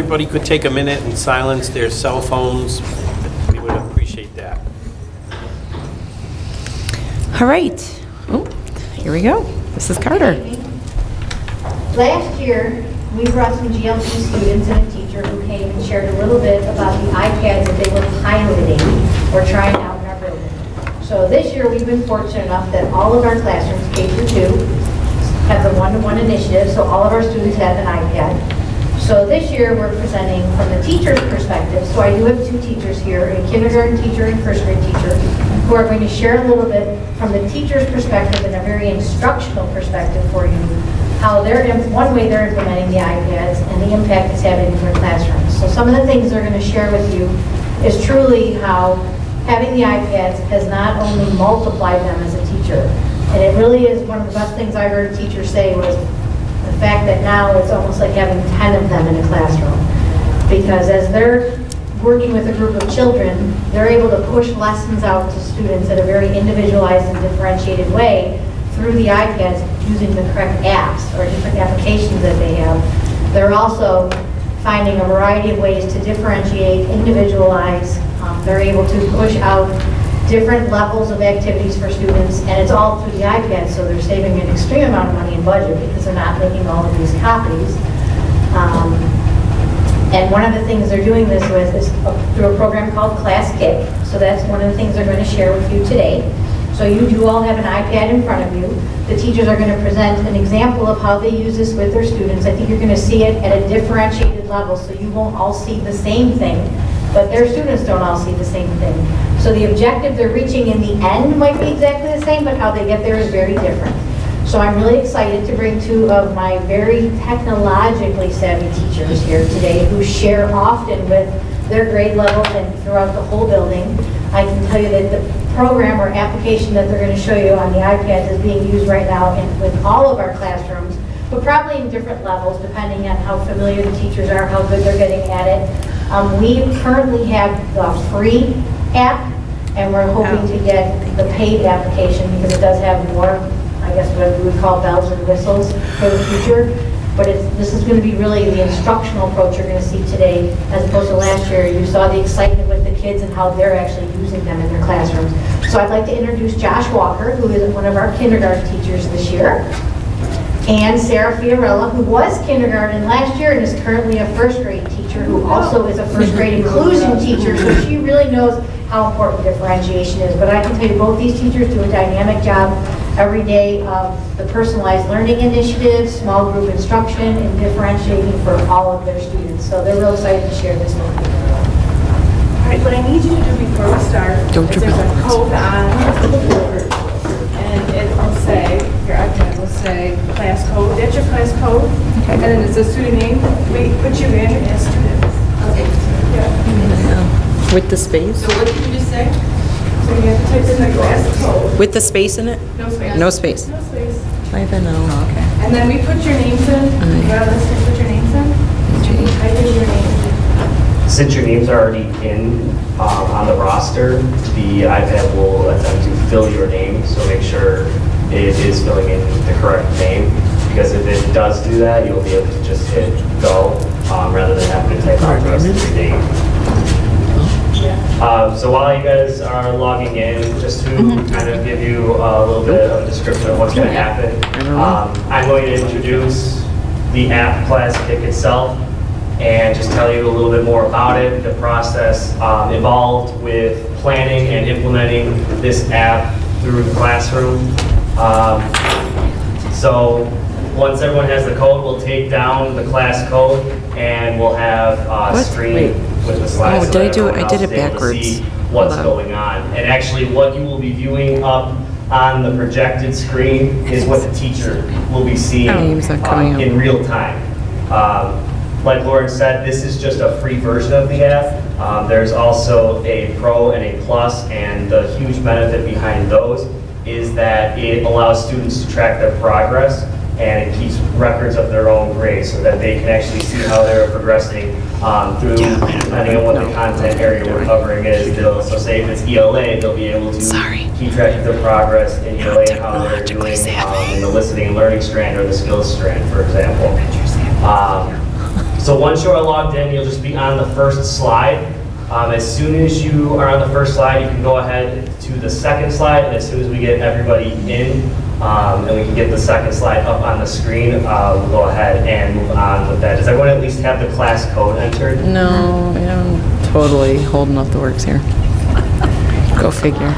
everybody could take a minute and silence their cell phones, we would appreciate that. All right. Oh, here we go. This is Carter. Last year, we brought some GLT students and a teacher who came and shared a little bit about the iPads that they were piloting or trying out in our building. So this year, we've been fortunate enough that all of our classrooms, K through two, have the one-to-one initiative, so all of our students have an iPad. So this year, we're presenting from the teacher's perspective. So I do have two teachers here, a kindergarten teacher and first grade teacher, who are going to share a little bit from the teacher's perspective and a very instructional perspective for you, how they're, one way they're implementing the iPads and the impact it's having in their classrooms. So some of the things they're going to share with you is truly how having the iPads has not only multiplied them as a teacher, and it really is one of the best things I heard a teacher say was fact that now it's almost like having 10 of them in a classroom. Because as they're working with a group of children, they're able to push lessons out to students in a very individualized and differentiated way through the iPads using the correct apps or different applications that they have. They're also finding a variety of ways to differentiate, individualize. Um, They're able to push out different levels of activities for students, and it's all through the iPad, so they're saving an extreme amount of money in budget because they're not making all of these copies. Um, And one of the things they're doing this with is through a program called Class Kick. So that's one of the things they're going to share with you today. So you do all have an iPad in front of you. The teachers are going to present an example of how they use this with their students. I think you're going to see it at a differentiated level, so you won't all see the same thing, but their students don't all see the same thing. So the objective they're reaching in the end might be exactly the same, but how they get there is very different. So I'm really excited to bring two of my very technologically savvy teachers here today who share often with their grade levels and throughout the whole building. I can tell you that the program or application that they're going to show you on the iPads is being used right now in, with all of our classrooms, but probably in different levels depending on how familiar the teachers are, how good they're getting at it. Um, we currently have the free app, and we're hoping to oh. get the paid application because it does have more I guess what we would call bells and whistles for the future. But it's, this is going to be really the instructional approach you're going to see today, as opposed to last year. You saw the excitement with the kids and how they're actually using them in their classrooms. So I'd like to introduce Josh Walker, who is one of our kindergarten teachers this year, and Sarah Fiorella, who was kindergarten last year and is currently a first grade teacher, who oh. also is a first grade inclusion teacher, so she really knows how important differentiation is. But I can tell you, both these teachers do a dynamic job every day of the personalized learning initiatives, small group instruction, and differentiating for all of their students. So they're real excited to share this with you. All right, what I need you to do before we start Don't is trip there's a code on the board, and it will say, your iPad will say class code, that's your class code, and then it's a student name, we put you in as students. Yeah. With the space? So what did you just say? So you have to type in the class code, With the space in it? no space. No space. No space. Type in, oh, okay. And then we put your names in, you got a list to put your names in? Okay. Type in your name. Since your names are already in um, on the roster, the iPad will attempt to fill your name, so make sure it is filling in the correct name. Because if it does do that, you'll be able to just hit go um, rather than having to type out the rest of your name. Uh, So while you guys are logging in, just to kind of give you a little bit of a description of what's going to happen, um, I'm going to introduce the app Class Kick itself and just tell you a little bit more about it, the process um, involved with planning and implementing this app through the classroom. Um, So once everyone has the code, we'll take down the class code and we'll have a What? With the slides. Oh, so did I do it? I did it is able to backwards. What's Hold going on. And actually, what you will be viewing up on the projected screen is what the teacher will be seeing are um, in real time. Um, Like Lauren said, this is just a free version of the app. Um, There's also a Pro and a Plus, and the huge benefit behind those is that it allows students to track their progress, and it keeps records of their own grades, so that they can actually see how they're progressing um, through, depending on what the content area we're covering is. They'll- So say if it's ELA, they'll be able to Sorry. keep track of their progress in ELA and how they're doing um, in the listening and learning strand or the skills strand, for example. Um, So once you're logged in, you'll just be on the first slide. Um, As soon as you are on the first slide, you can go ahead to the second slide, and as soon as we get everybody in, um, and we can get the second slide up on the screen, uh, we'll go ahead and move on with that. Does everyone at least have the class code entered? No, I'm totally holding up the works here. Go figure.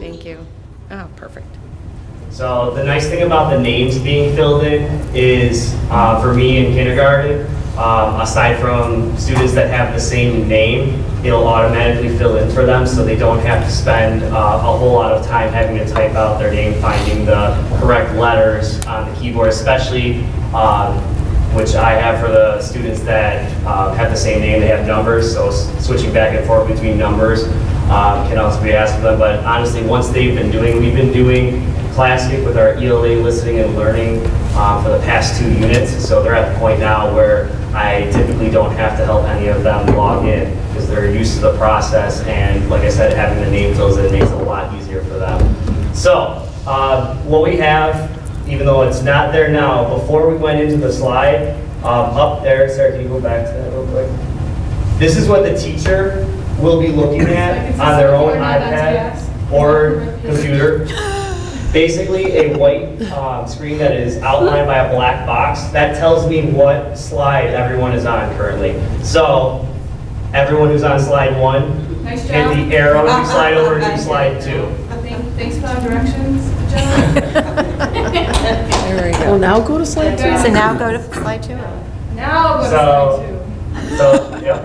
Thank you. Oh, perfect. So the nice thing about the names being filled in is, uh, for me in kindergarten, um, aside from students that have the same name, it'll automatically fill in for them, so they don't have to spend uh, a whole lot of time having to type out their name, finding the correct letters on the keyboard, especially, um, which I have for the students that um, have the same name, they have numbers, so switching back and forth between numbers um, can also be asked of them. But honestly, once they've been doing, we've been doing ClassKick with our ELA listening and learning um, for the past two units. So they're at the point now where I typically don't have to help any of them log in because they're used to the process. And like I said, having the name fills in makes it a lot easier for them. So uh, what we have, even though it's not there now, before we went into the slide, um, up there, Sarah, can you go back to that real quick? This is what the teacher will be looking at on their own iPad or computer. Basically, a white um, screen that is outlined by a black box. That tells me what slide everyone is on currently. So, everyone who's on slide one, Nice hit the arrow to slide over to slide two. Thank- Thanks for the directions, John. There we go. Well, now go to slide two. So now go to slide two. Now go to So- slide two. So, yep,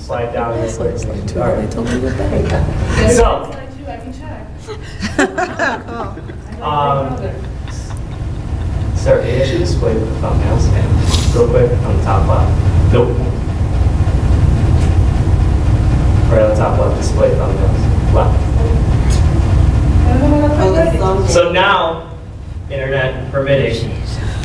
slide down. here quickly. Slide two, All I right. told you what that. Yes, So- Slide two, I can check. Um, Sarah, can you actually display the thumbnails real quick on the top left? Nope. Right on the top left, display thumbnails, left. So now, internet permitting,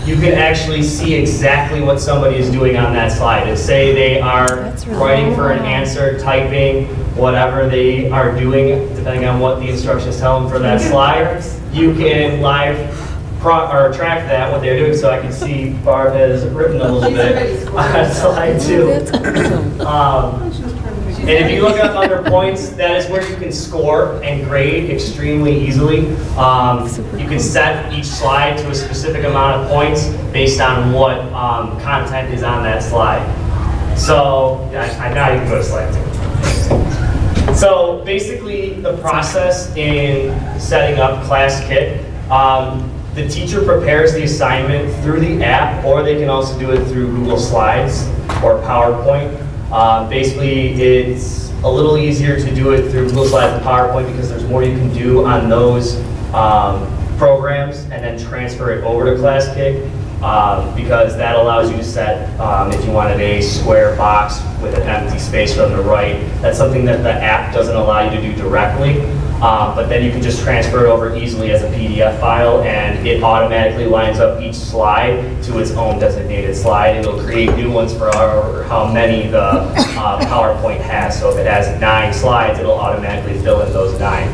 you can actually see exactly what somebody is doing on that slide. And say they are writing for an answer, typing, whatever they are doing, depending on what the instructions tell them for that slide, you can live pro, or track that, what they're doing. So I can see Barb has written a little bit on slide two. Um, and if you look up under points, that is where you can score and grade extremely easily. Um, you can set each slide to a specific amount of points based on what um, content is on that slide. So, yeah, I, I now you can go to slide two. So basically, the process in setting up Class Kick, um, the teacher prepares the assignment through the app, or they can also do it through Google Slides or PowerPoint. Uh, Basically, it's a little easier to do it through Google Slides and PowerPoint because there's more you can do on those um, programs and then transfer it over to ClassKick um, because that allows you to set, um, if you wanted a square box with an empty space from the right, that's something that the app doesn't allow you to do directly. Um, But then you can just transfer it over easily as a PDF file, and it automatically lines up each slide to its own designated slide. It'll create new ones for our- how many the uh, PowerPoint has. So if it has nine slides, it'll automatically fill in those nine.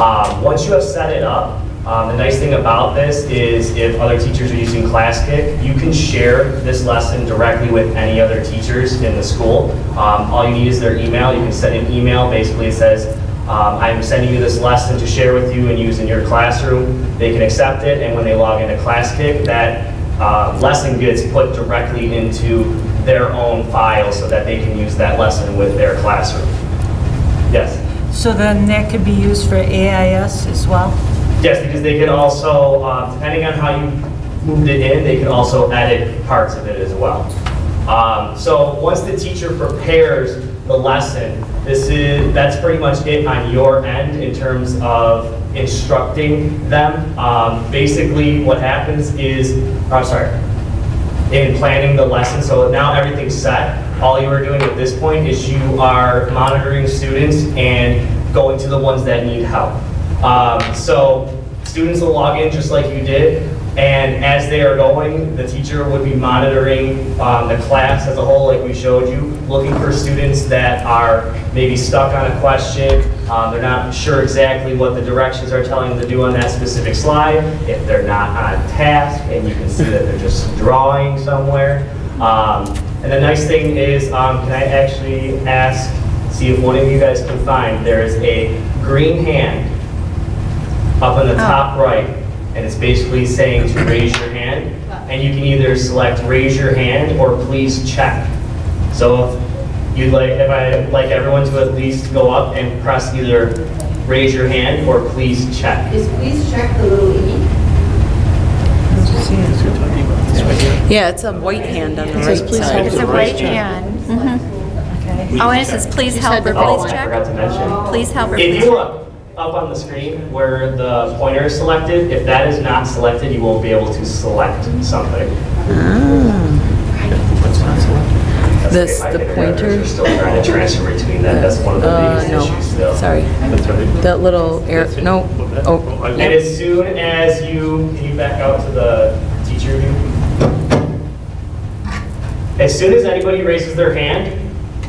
Um, Once you have set it up, um, the nice thing about this is if other teachers are using ClassKick, you can share this lesson directly with any other teachers in the school. Um, all you need is their email. You can send an email. Basically, it says, um, I'm sending you this lesson to share with you and use in your classroom. They can accept it, and when they log into ClassKick, that uh, lesson gets put directly into their own file so that they can use that lesson with their classroom. Yes? So then that could be used for AIS as well? Yes, because they can also, uh, depending on how you moved it in, they can also edit parts of it as well. Um, So once the teacher prepares the lesson, this is, that's pretty much it on your end in terms of instructing them. Um, Basically, what happens is, I'm sorry, in planning the lesson. So now everything's set. All you are doing at this point is you are monitoring students and going to the ones that need help. Um, So students will log in just like you did, and as they are going, the teacher would be monitoring um, the class as a whole, like we showed you, looking for students that are maybe stuck on a question, um, they're not sure exactly what the directions are telling them to do on that specific slide, if they're not on task, and you can see that they're just drawing somewhere. Um, And the nice thing is, um, can I actually ask, see if one of you guys can find, there is a green hand up in the oh. top right, and it's basically saying to raise your hand. And you can either select raise your hand or please check. So if you'd like, if I'd like everyone to at least go up and press either raise your hand or please check. Is please check the little E? Yeah, it's a white hand on the right side. It's a white hand. Mm-hmm. Okay. Oh, and it says, please help or Oh, please I forgot check. to mention. Please help or If please you look up on the screen where the pointer is selected, if that is not selected, you won't be able to select something. That's This- okay, the kindergartners pointer? are Still trying to transfer between that, that's one of the Uh, biggest no, issues still. sorry. That little air, no, oh, And as soon as you, can you back out to the teacher view? As soon as anybody raises their hand,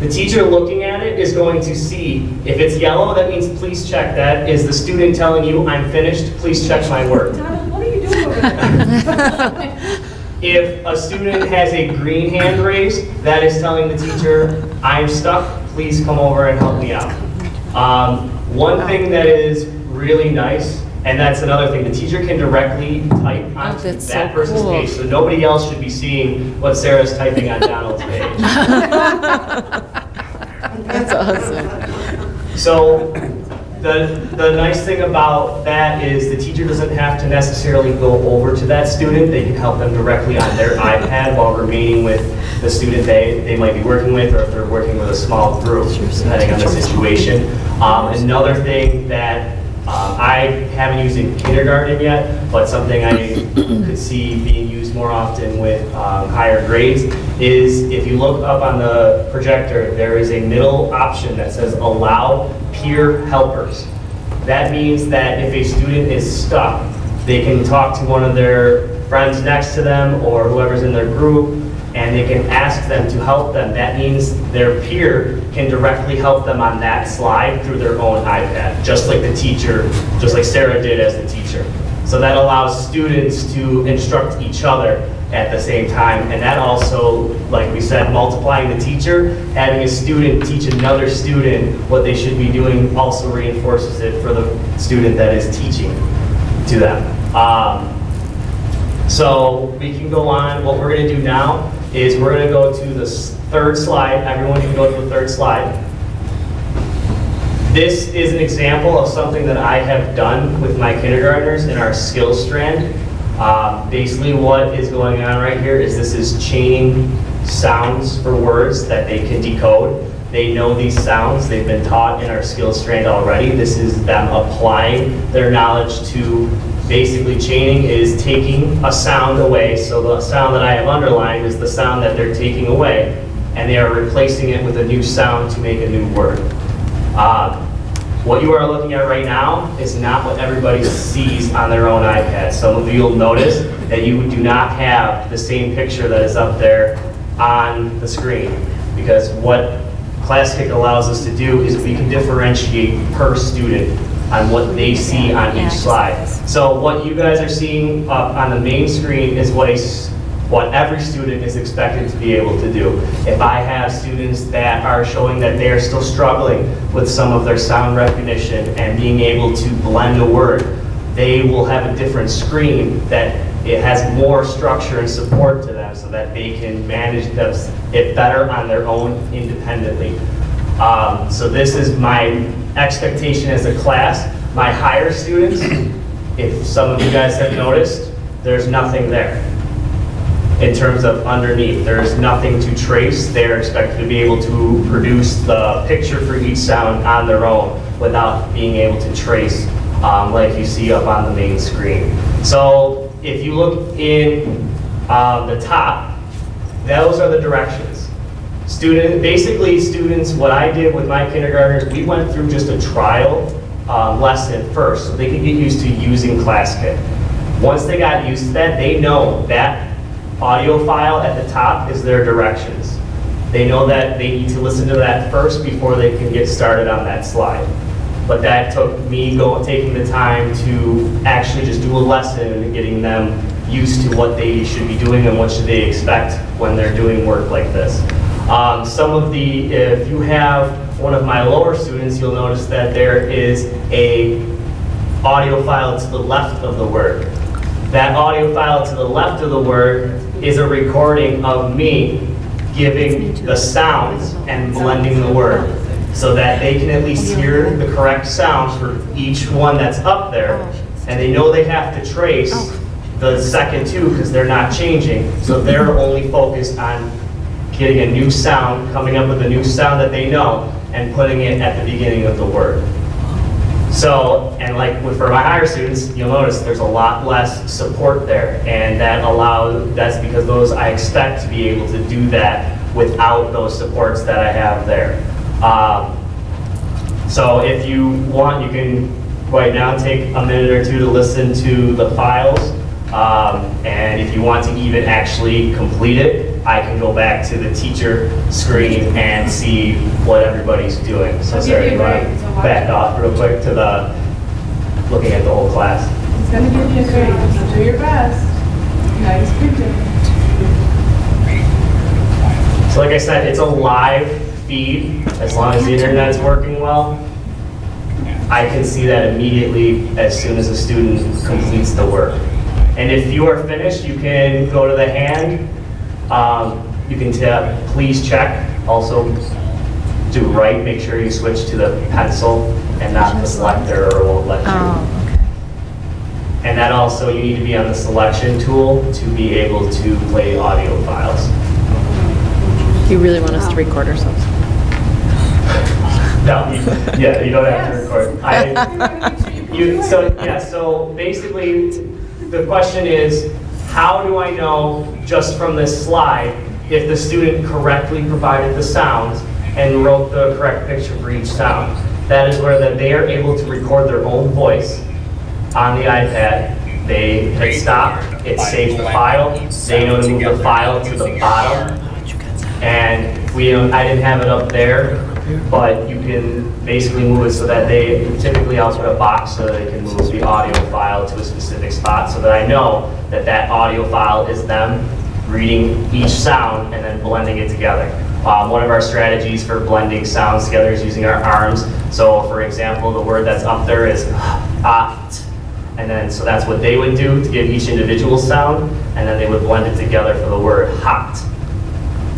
the teacher looking at it is going to see, if it's yellow, that means please check. That is the student telling you, I'm finished, please check my work. Donald, what are you doing over there? If a student has a green hand raised, that is telling the teacher, I'm stuck, please come over and help me out. Um, One thing that is really nice, and that's another thing, the teacher can directly type onto that's so that person's cool. page, so nobody else should be seeing what Sarah's typing on Donald's page. that's awesome. So the, the nice thing about that is the teacher doesn't have to necessarily go over to that student. They can help them directly on their iPad while remaining with the student they, they might be working with, or if they're working with a small group, depending on the situation. Um, another thing that uh, I haven't used in kindergarten yet, but something I could see being used more often with um, higher grades is if you look up on the projector, there is a middle option that says allow peer helpers. That means that if a student is stuck, they can talk to one of their friends next to them or whoever's in their group, and they can ask them to help them. That means their peer can directly help them on that slide through their own iPad, just like the teacher, just like Sarah did as the teacher. So that allows students to instruct each other at the same time. And that also, like we said, multiplying the teacher, having a student teach another student what they should be doing also reinforces it for the student that is teaching to them. Um, so we can go on, what we're gonna do now is we're gonna go to the third slide, everyone can go to the third slide. This is an example of something that I have done with my kindergartners in our skills strand. Uh, Basically, what is going on right here is this is chaining sounds for words that they can decode. They know these sounds, they've been taught in our skills strand already. This is them applying their knowledge to, basically chaining is taking a sound away. So the sound that I have underlined is the sound that they're taking away, and they are replacing it with a new sound to make a new word. Uh, What you are looking at right now is not what everybody sees on their own iPad. Some of you will notice that you do not have the same picture that is up there on the screen. Because what ClassKick allows us to do is we can differentiate per student on what they see on each slide. So what you guys are seeing up on the main screen is what a, what every student is expected to be able to do. If I have students that are showing that they are still struggling with some of their sound recognition and being able to blend a word, they will have a different screen that it has more structure and support to them so that they can manage this- it better on their own independently. Um, So this is my expectation as a class. My higher students, if some of you guys have noticed, there's nothing there in terms of underneath. There is nothing to trace. They're expected to be able to produce the picture for each sound on their own without being able to trace um, like you see up on the main screen. So if you look in um, the top, those are the directions. Student, basically, students, what I did with my kindergartners, we went through just a trial um, lesson first, so they could get used to using ClassKick. Once they got used to that, they know that audio file at the top is their directions. They know that they need to listen to that first before they can get started on that slide. But that took me go, taking the time to actually just do a lesson and getting them used to what they should be doing and what should they expect when they're doing work like this. Um, some of the, if you have one of my lower students, you'll notice that there is a audio file to the left of the word. That audio file to the left of the word is a recording of me giving the sounds and blending the word so that they can at least hear the correct sounds for each one that's up there. And they know they have to trace the second two because they're not changing. So they're only focused on getting a new sound, coming up with a new sound that they know, and putting it at the beginning of the word. So, and like with, for my higher students, you'll notice there's a lot less support there. And that allows, that's because those, I expect to be able to do that without those supports that I have there. Um, so if you want, you can right now take a minute or two to listen to the files. Um, and if you want to even actually complete it, I can go back to the teacher screen and see what everybody's doing. So I'll Sarah, you want to back off real quick to the, looking at the whole class? It's gonna give you a grade, so do your best. Nice picture. So like I said, it's a live feed, as long as the internet's working well. I can see that immediately as soon as a student completes the work. And if you are finished, you can go to the hand. Um, You can tap, please check. Also, do right, make sure you switch to the pencil and not the selector or it won't let you. Oh, okay. And that also, you need to be on the selection tool to be able to play audio files. You really want us to record ourselves? No, you- yeah, you don't have to record. I- You, so, yeah, so basically, the question is, how do I know, just from this slide, if the student correctly provided the sounds and wrote the correct picture for each sound? That is where that they are able to record their own voice on the iPad. They hit stop, it saves the file, they know to move the file to the bottom. And we, I didn't have it up there, but you can basically move it so that they, typically I'll a box so that they can move the audio file to a specific spot so that I know that that audio file is them reading each sound and then blending it together. Um, One of our strategies for blending sounds together is using our arms. So for example, the word that's up there is aft. And then, so that's what they would do to give each individual sound, and then they would blend it together for the word hot.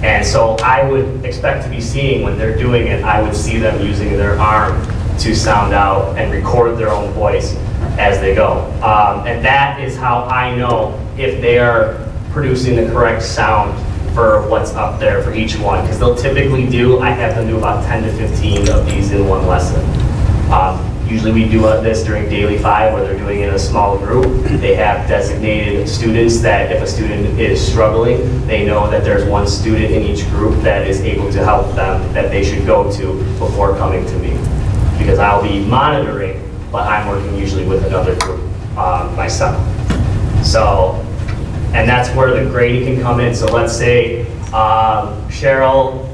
And so I would expect to be seeing when they're doing it, I would see them using their arm to sound out and record their own voice as they go. Um, and that is how I know if they are producing the correct sound for what's up there for each one. Because they'll typically do, I have them do about 10 to 15 of these in one lesson. Um, Usually we do uh, this during Daily Five where they're doing it in a small group. They have designated students that if a student is struggling, they know that there's one student in each group that is able to help them, that they should go to before coming to me. Because I'll be monitoring, but I'm working usually with another group um, myself. So, and that's where the grading can come in. So let's say um, Cheryl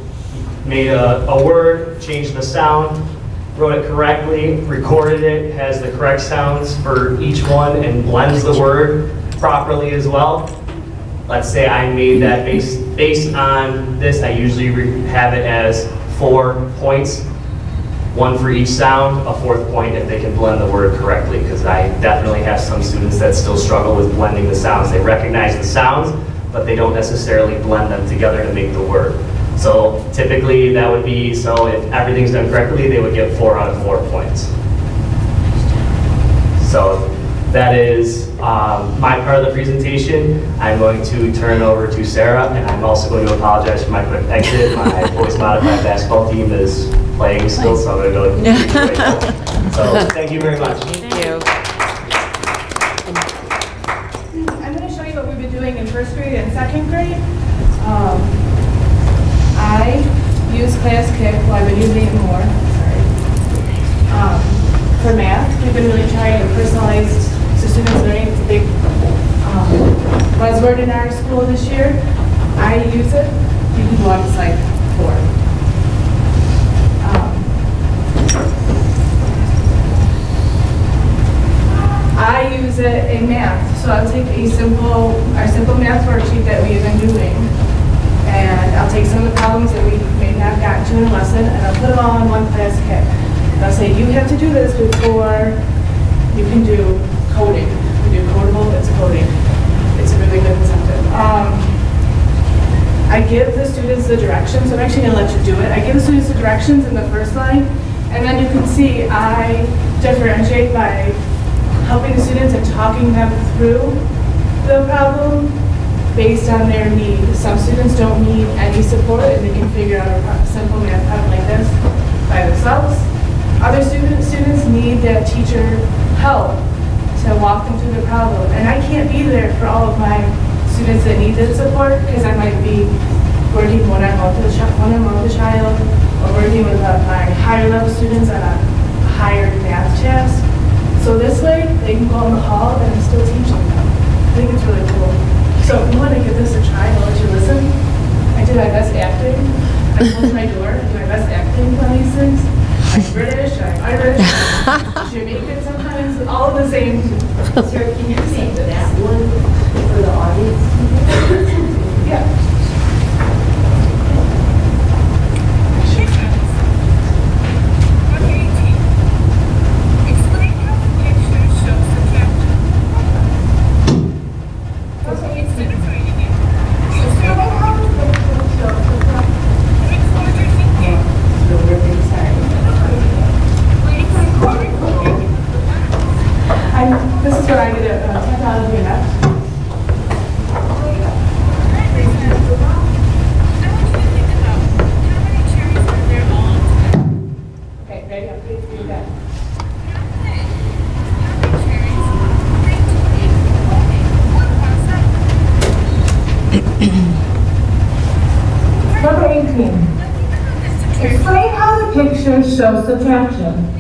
made a, a word, changed the sound, wrote it correctly, recorded it, has the correct sounds for each one, and blends the word properly as well. Let's say I made that based, based on this, I usually have it as four points, one for each sound, a fourth point if they can blend the word correctly, because I definitely have some students that still struggle with blending the sounds. They recognize the sounds, but they don't necessarily blend them together to make the word. So typically, that would be, so if everything's done correctly, they would get four out of four points. So that is um, my part of the presentation. I'm going to turn over to Sarah, and I'm also going to apologize for my quick exit. My voice modified basketball team is playing still, so I'm going to go. So thank you very much. Thank you. I'm going to show you what we've been doing in first grade and second grade. Um, I use Class Kick, well, I've been using it more. Um, For math, we've been really trying to personalize to students' learning, it's a big um, buzzword in our school this year. I use it, you can go on to slide four. Um, I use it in math, so I'll take a simple, our simple math worksheet that we've been doing, and I'll take some of the problems that we may not have gotten to in a lesson, and I'll put them all in one class kick. And I'll say, you have to do this before you can do coding. You do Kodable, it's coding. It's a really good incentive. Um, I give the students the directions, I'm actually gonna let you do it. I give the students the directions in the first line, and then you can see I differentiate by helping the students and talking them through the problem based on their need. Some students don't need any support and they can figure out a simple math problem like this by themselves. Other students, students need that teacher help to walk them through the problem. And I can't be there for all of my students that need that support because I might be working the child, one-on-one with the child, or working with uh, my higher level students on a higher math task. So this way, they can go in the hall and I'm still teaching them. I think it's really cool. So if you want to give this a try, I'll let you listen. I did my best acting. I closed my door, I do my best acting on these things. I'm British, I'm Irish, I'm Jamaican sometimes, all of the same. Sir, can you say that one for the audience? Yeah. Explain how the picture shows the caption. Okay, instead of writing it, you say how the picture shows the caption. Record your thinking. Waiting for recording. I, this is what I did at uh, technology and F. For example, I want you to think about how many cherries are there all on Okay, ready? I'm ready for you guys. Number 18. Explain how the picture shows the caption.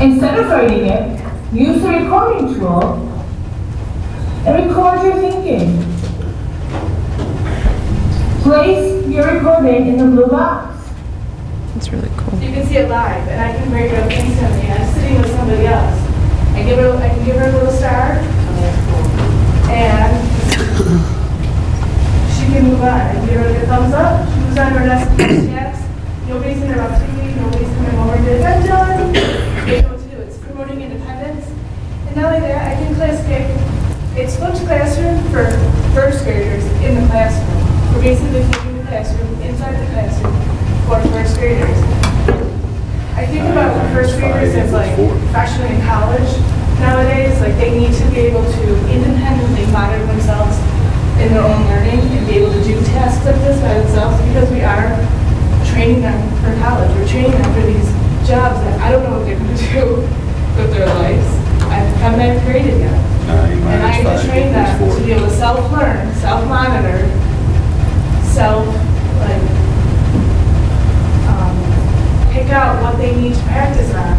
Instead of writing it, use the recording tool and record your thinking. Place your recording in the blue box. That's really cool. So you can see it live, and I can break it up instantly. I'm sitting with somebody else. I give her, I can give her a little star, and she can move on. I give her a thumbs up. She moves on to her next next. Nobody's interrupting me. Nobody's coming over to the I'm done. They know what to do. It's promoting independence. And not only that, I can class kick. It's flipped classroom for first graders in the classroom. We're basically flipping the classroom inside the classroom for first graders. I think about first graders as like freshmen in college nowadays, like they need to be able to independently monitor themselves in their own learning and be able to do tasks like this by themselves because we are training them for college. We're training them for these jobs that I don't know what they're going to do with their lives. I haven't even created yet. And I have to train them to be able to self-learn, self-monitor, self, like, um, pick out what they need to practice on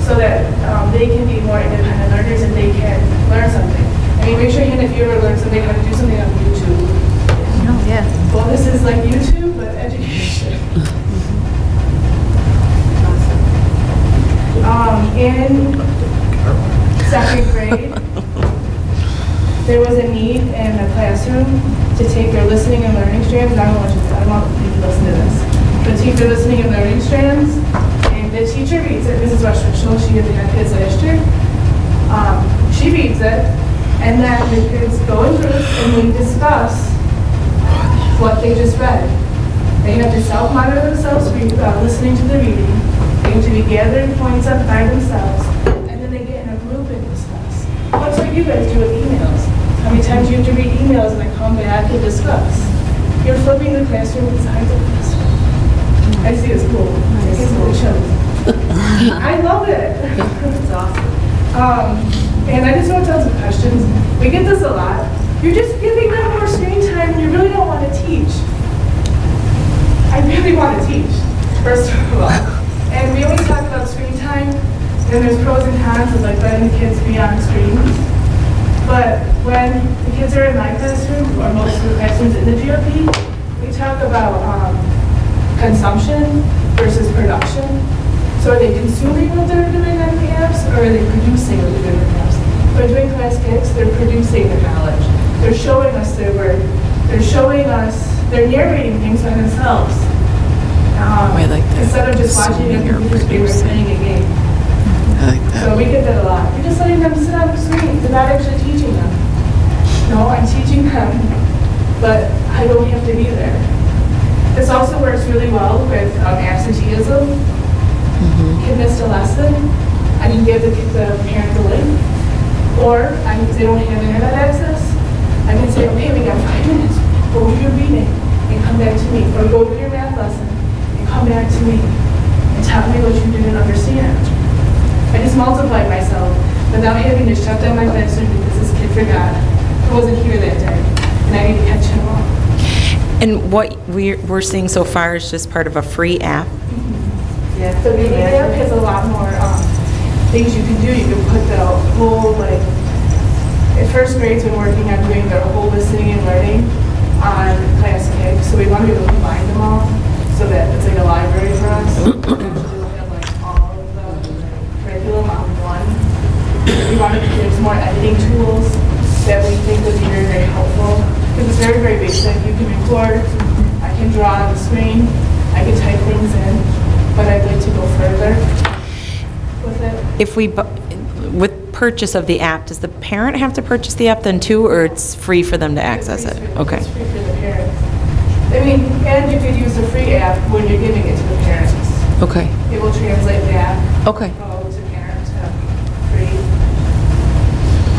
so that um, they can be more independent learners and they can learn something. I mean, raise your hand if you ever learned something, how to do something on YouTube. Oh, yeah. Well, this is like YouTube, but education. Um, in second grade, there was a need in the classroom to take their listening and learning strands, I don't want you, I don't want you to listen to this, but take their listening and learning strands, and the teacher reads it, Mrs. Westchurch, she young kids last year. Um, she reads it, and then the kids go in groups and we discuss what they just read. They have to self-monitor themselves, read, uh, listening to the reading. They have to be gathering points up by themselves, and then they get in a group and discuss. What's what you guys do with emails? How many times do you have to read emails and then come back and discuss? You're flipping the classroom inside the classroom. I see it's cool. It's really shows. I love it. It's awesome. Um, and I just want to tell some questions. We get this a lot. you're just giving them more screen time and you really don't want to teach. I really want to teach, first of all. And we always talk about screen time, and there's pros and cons of like letting the kids be on screens. But when the kids are in my classroom, or most of the classrooms in the GOP, we talk about um, consumption versus production. So are they consuming what they're doing on the apps, or are they producing what they're doing on the apps? By doing class kicks, they're producing the knowledge. They're showing us their work. They're showing us, they're narrating things by themselves. Um, like. Instead of just watching a computer screen or playing a game. So we get that a lot. You're just letting them sit on the screen. You're not actually teaching them. No, I'm teaching them, but I don't have to be there. This also works really well with um, absenteeism. Kid missed a lesson, I can give the, the parent the link. Or I, if they don't have internet access, I can say, okay, we got five minutes. Go do your reading and come back to me. Or go do your math lesson and come back to me and tell me what you didn't understand. I just multiplied myself without having to shut down my classroom because this kid forgot. I wasn't here that day, and I need to catch him up. And what we're, we're seeing so far is just part of a free app? Yeah. So the app has a lot more um, things you can do. You can put the whole, like, at first grade's been working on doing their whole listening and learning on Class Kick. So we want to be able to combine them all so that it's like a library for us. We'll have like all of the curriculum on one. We want to, there's more editing tools that we think would be very, very helpful. Because it's very, very basic. You can record, I can draw on the screen, I can type things in, but I'd like to go further with it. If we, with purchase of the app, does the parent have to purchase the app then too, or it's free for them to access it? Okay. It's free for the parents. I mean, and you could use the free app when you're giving it to the parents. Okay. It will translate the app. Okay to parents, uh, free.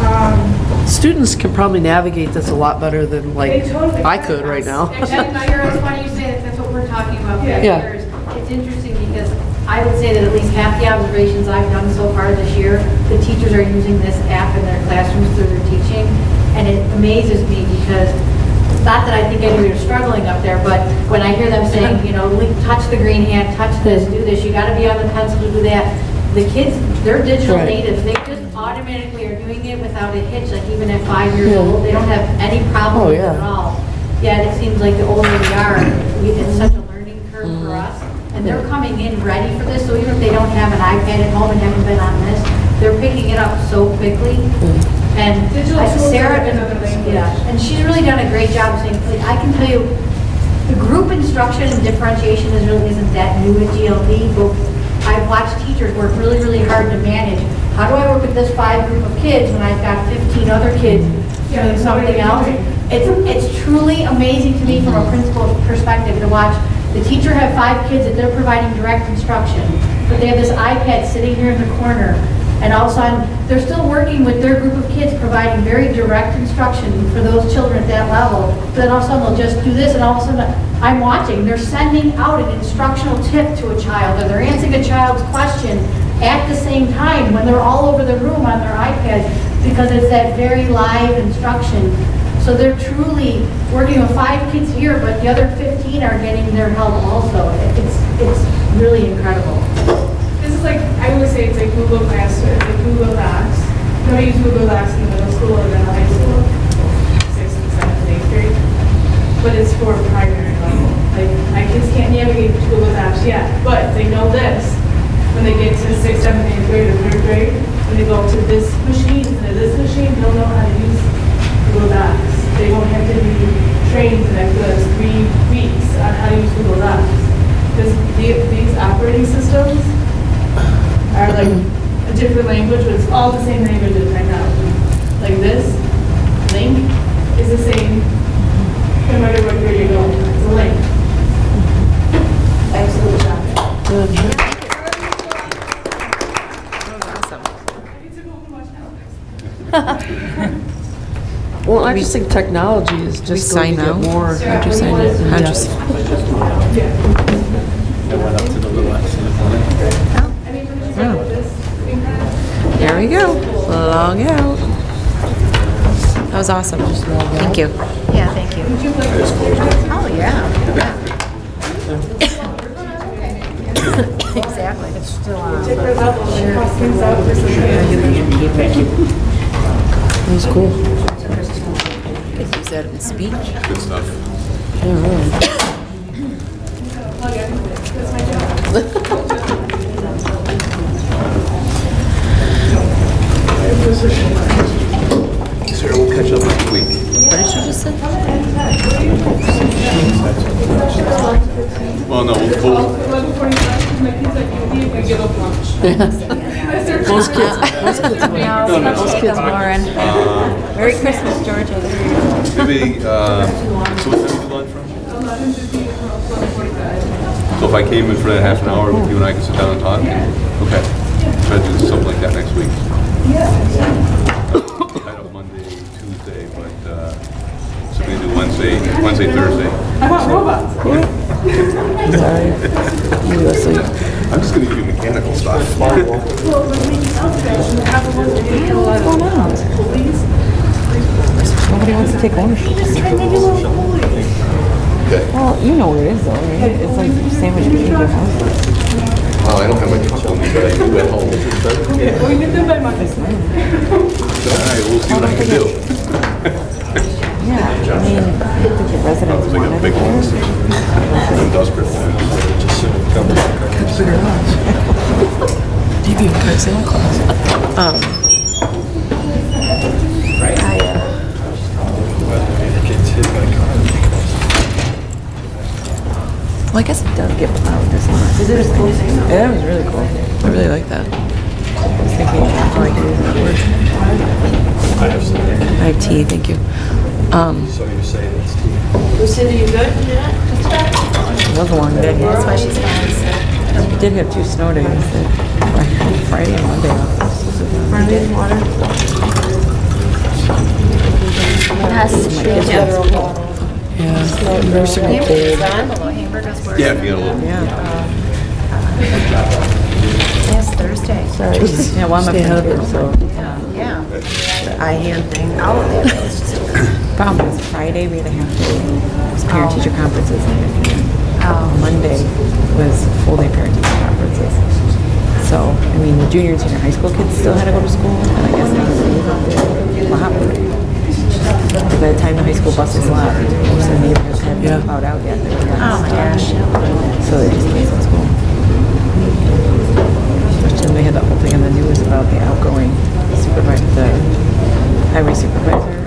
Um, Students can probably navigate this a lot better than like totally I could right now. It's funny you say that, that's what we're talking about back Yeah. It's interesting because I would say that at least half the observations I've done so far this year, the teachers are using this app in their classrooms through their teaching. And it amazes me because, not that I think anybody is struggling up there, but when I hear them saying, you know, touch the green hand, touch this, do this, you gotta be on the pencil to do that. The kids, they're digital Right. natives, they just automatically are doing it without a hitch, like even at five years old, they don't have any problem Oh, yeah. at all. Yet it seems like the older we are, we- it's such a learning curve for mm-hmm. us. And they're coming in ready for this, so even if they don't have an iPad at home and haven't been on this, they're picking it up so quickly. Mm-hmm. And Digital I- tools Sarah, like another language. yeah, and she's really done a great job saying, I can tell you, the group instruction and differentiation is really isn't that new at GLP, but I've watched teachers work really, really hard to manage. How do I work with this five group of kids when I've got 15 other kids Yeah, doing something else? It's, it's truly amazing to me from a principal's perspective to watch the teacher have five kids that they're providing direct instruction, but they have this iPad sitting here in the corner, and all of a sudden, they're still working with their group of kids, providing very direct instruction for those children at that level. But then all of a sudden, they'll just do this, and all of a sudden, I'm watching, they're sending out an instructional tip to a child, or they're answering a child's question at the same time, when they're all over the room on their iPads, because it's that very live instruction. So they're truly working with five kids here, but the other 15 are getting their help also. It's, it's really incredible. This is like, I always say it's like Google Class, or like Google Docs. I use Google Docs in the middle school and then high school, sixth and seventh, and eighth grade. But it's for primary level. Like, my kids can't navigate Google Docs yet, but they know this. When they get to sixth, seventh, eighth grade, or third grade, when they go to this machine, to this machine, they'll know how to use Google Docs. They won't have to be trained for that first three weeks on how to use Google Docs. Because these operating systems are like a different language, but it's all the same language as technology. Like this, link is the same, no matter what grade you go, it's a link. Absolute shock. I need to go and watch Netflix. Well, I just think technology is We just going sign to get out? more. How'd you sign it? How'd you s- I went up to the little exit. I mean, when you start with this, you can kind of- There we go. Log out. That was awesome. Thank you. Yeah, thank you. Oh, yeah. Exactly. It's still uh, on. It was cool. Could use that in speech. Good stuff. Yeah, really. Sarah, we'll catch up next week. What did you just say? Well, no, we'll, we'll, Most kids, most kids would. No, most kids, Lauren. Merry Christmas, Georgia. maybe, uh, so what time do you lunch from? So if I came in for that half an hour, you and I could sit down and talk? Okay. Try to do something like that next week. Kind of Monday, Tuesday, but, uh, so we do Wednesday, Wednesday, Thursday. Sorry. You go sleep. I'm just gonna give you mechanical stuff. Nobody wants to take ownership. Okay. Well, you know where it is though, right? It's like sandwich between your houses. Well, I don't have my truck on me, but I do at home. All right, we'll see what I can do. Yeah, I mean, I think the residents It's like want a it big one. there. Industrial Maybe because Santa Claus. Um. I, uh, Well, I guess it does get plowed, doesn't it? Is it a cool thing? Yeah, that was really cool. I really like that. I was thinking, how I use that word. I have tea, thank you. Um. So you're saying it's tea? Lucinda, you good? Yeah. It was a long day. That's why she's fine. We did have two snow days, that Friday and Monday. Friday and water. Yes. Yeah, nursing a Hamburger's cold. on, the little hamburger's working. Yeah, if you got a little. Yeah. Yes, Thursday. Sorry. Yeah, well, I'm a parent, so. Yeah. yeah. The eye hand thing. All of it. It's Problem was Friday, we had a half day. It was parent oh. teacher conferences. and Oh. Monday was full day parent teacher conferences. So, I mean, the junior and senior high school kids still had to go to school, and I guess they were wow. By the time the high school buses left, most of the neighborhoods hadn't been plowed out yet. They were. Oh, my gosh. So they just canceled school. Which then they had the whole thing on the news about the outgoing supervisor, the highway supervisor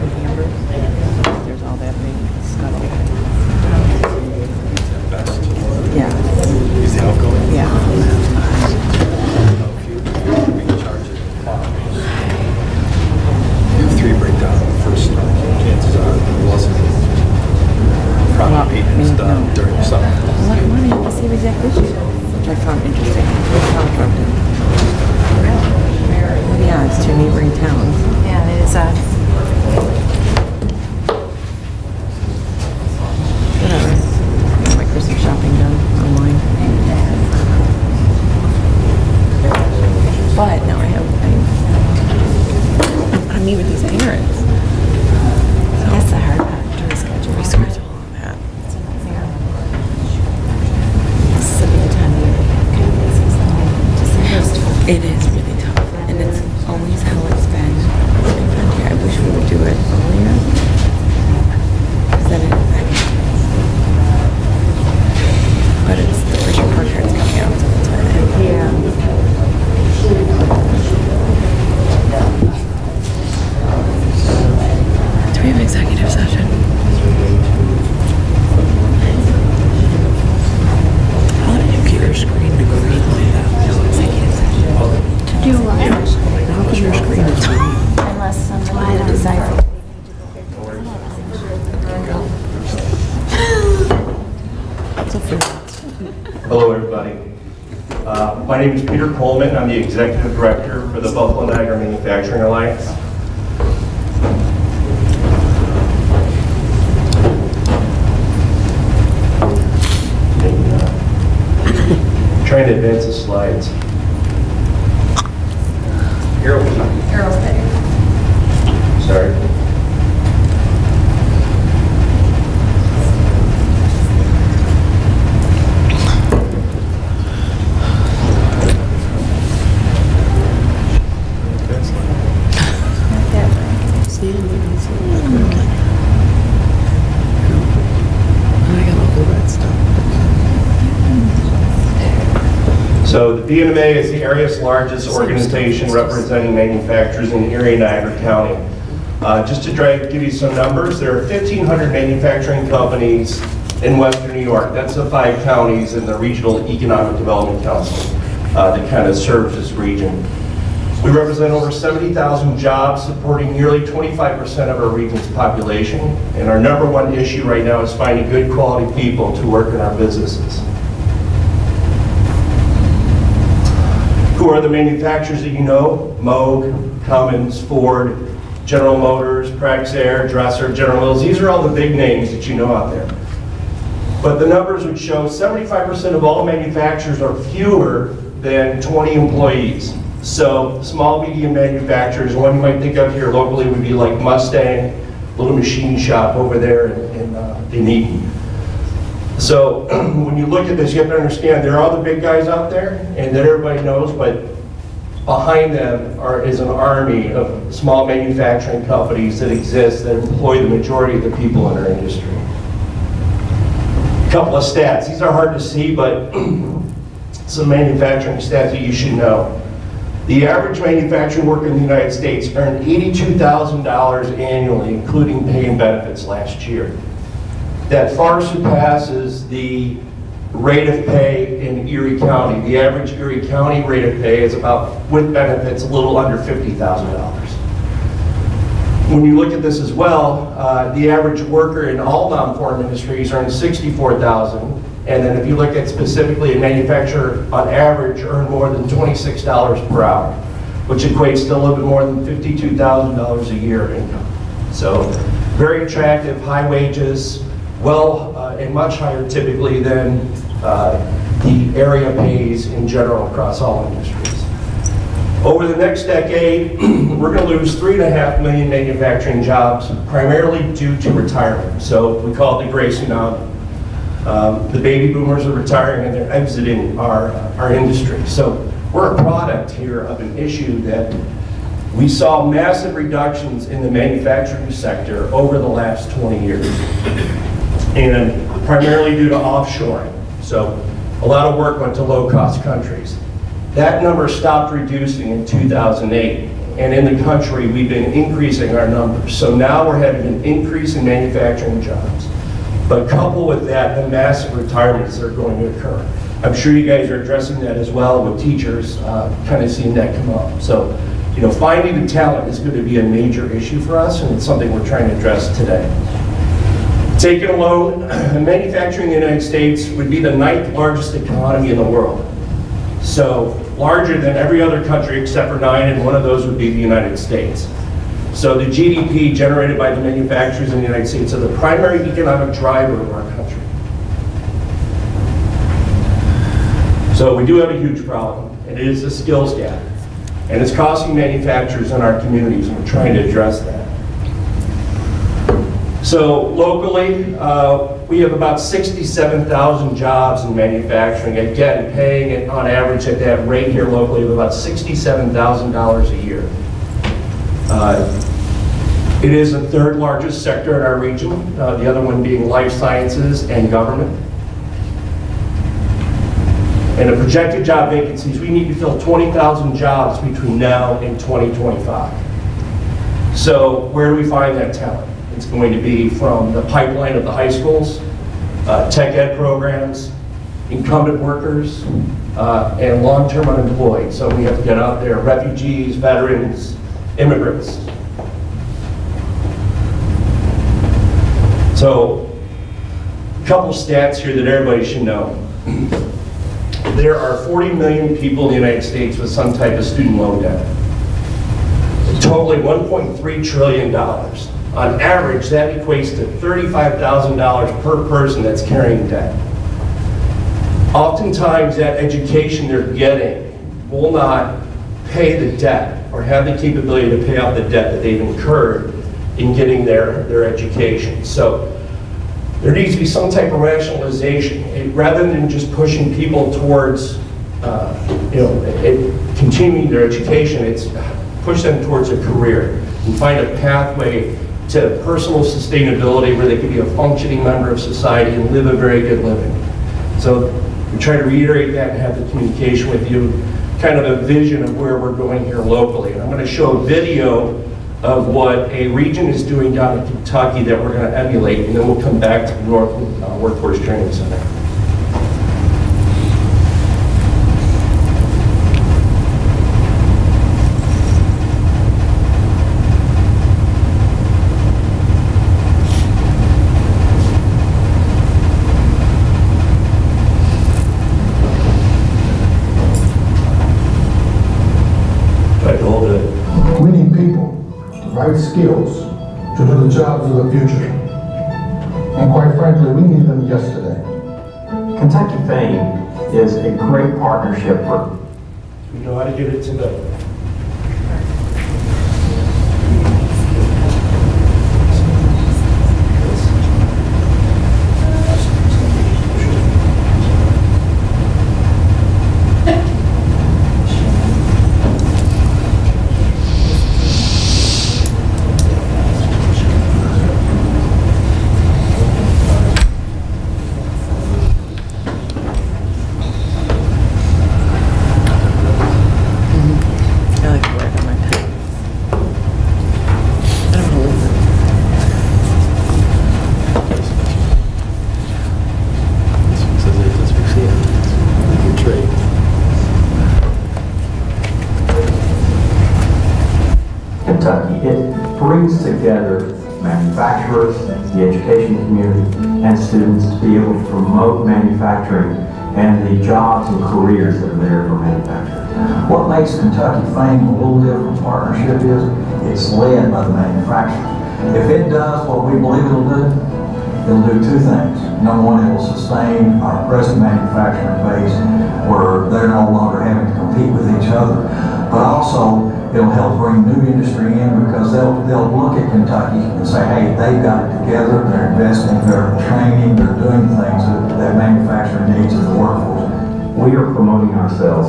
the Executive Director for the Buffalo Niagara Manufacturing Alliance. Trying to advance the slides. Arrow. Sorry. BNMA is the area's largest organization representing manufacturers in Erie and Niagara County. Uh, Just to give you some numbers, there are 1,500 manufacturing companies in western New York. That's the five counties in the Regional Economic Development Council uh, that kind of serves this region. We represent over 70,000 jobs, supporting nearly 25% of our region's population. And our number one issue right now is finding good quality people to work in our businesses. Who are the manufacturers that you know? Moog, Cummins, Ford, General Motors, Praxair, Dresser, General Mills. These are all the big names that you know out there. But the numbers would show 75% of all manufacturers are fewer than 20 employees. So small, medium manufacturers, one you might think of here locally would be like Mustang, little machine shop over there in, in, uh. So when you look at this, you have to understand there are all the big guys out there and that everybody knows, but behind them are, is an army of small manufacturing companies that exist that employ the majority of the people in our industry. A couple of stats. These are hard to see, but some manufacturing stats that you should know. The average manufacturing worker in the United States earned $82,000 annually, including pay and benefits last year. That far surpasses the rate of pay in Erie County. The average Erie County rate of pay is about, with benefits, a little under $50,000. When you look at this as well, uh, the average worker in all non-farm industries earns $64,000, and then if you look at specifically a manufacturer, on average, earn more than $26 per hour, which equates to a little bit more than $52,000 a year income. So very attractive, high wages, well, uh, and much higher typically than uh, the area pays in general across all industries. Over the next decade, we're going to lose three and a half million manufacturing jobs, primarily due to retirement. So we call it the gray tsunami. Um, the baby boomers are retiring and they're exiting our, our industry. So we're a product here of an issue that we saw massive reductions in the manufacturing sector over the last 20 years. And primarily due to offshoring. So a lot of work went to low-cost countries. That number stopped reducing in 2008. And in the country, we've been increasing our numbers. So now we're having an increase in manufacturing jobs. But coupled with that, the massive retirements that are going to occur. I'm sure you guys are addressing that as well with teachers, uh, kind of seeing that come up. So, you know, finding the talent is going to be a major issue for us, and it's something we're trying to address today. Taken alone, manufacturing in the United States would be the ninth largest economy in the world. So larger than every other country except for nine, and one of those would be the United States. So the GDP generated by the manufacturers in the United States are the primary economic driver of our country. So we do have a huge problem, and it is a skills gap. And it's costing manufacturers in our communities, and we're trying to address that. So locally, uh, we have about 67,000 jobs in manufacturing. Again, paying it on average at that rate here locally of about $67,000 a year. Uh, it is the third largest sector in our region, uh, the other one being life sciences and government. And the projected job vacancies, we need to fill 20,000 jobs between now and 2025. So where do we find that talent? It's going to be from the pipeline of the high schools, uh, tech ed programs, incumbent workers, uh, and long-term unemployed. So we have to get out there, refugees, veterans, immigrants. So, a couple stats here that everybody should know. There are 40 million people in the United States with some type of student loan debt, totaling $1.3 trillion. On average, that equates to $35,000 per person that's carrying debt. Oftentimes, that education they're getting will not pay the debt or have the capability to pay off the debt that they've incurred in getting their, their education. So there needs to be some type of rationalization. It, rather than just pushing people towards, uh, you know, it, continuing their education, it's push them towards a career and find a pathway to personal sustainability where they can be a functioning member of society and live a very good living. So We try to reiterate that and have the communication with you, kind of a vision of where we're going here locally. And I'm going to show a video of what a region is doing down in Kentucky that we're going to emulate, and then we'll come back to the Northland uh, Workforce Training Center. The future. And quite frankly, we need them yesterday. Kentucky Fame is a great partnership for We know how to get it today. Jobs careers that are there for manufacturing. What makes Kentucky Fame a little different partnership is it's led by the manufacturer. If it does what we believe it'll do, it'll do two things. Number one, it will sustain our present manufacturing base where they're no longer having to compete with each other. But also, it'll help bring new industry in because they'll, they'll look at Kentucky and say, hey, they've got it together, they're investing, they're training, they're doing things that, that manufacturing needs in the workforce. We are promoting ourselves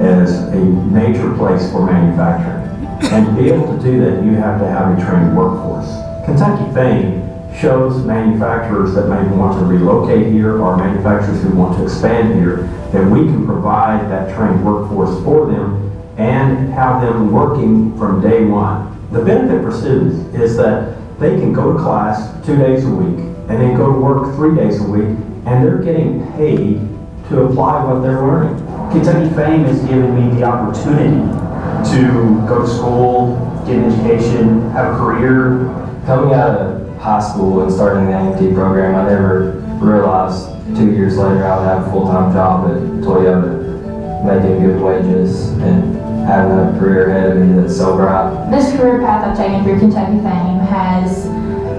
as a major place for manufacturing. And to be able to do that, you have to have a trained workforce. Kentucky Fame shows manufacturers that may want to relocate here or manufacturers who want to expand here that we can provide that trained workforce for them and have them working from day one. The benefit for students is that they can go to class two days a week and then go to work three days a week and they're getting paid to apply what they're learning. Kentucky Fame has given me the opportunity to go to school, get an education, have a career. Coming out of high school and starting the AMT program, I never realized two years later I would have a full-time job at Toyota, making good wages and having a career ahead of me that's so bright. This career path I've taken through Kentucky Fame has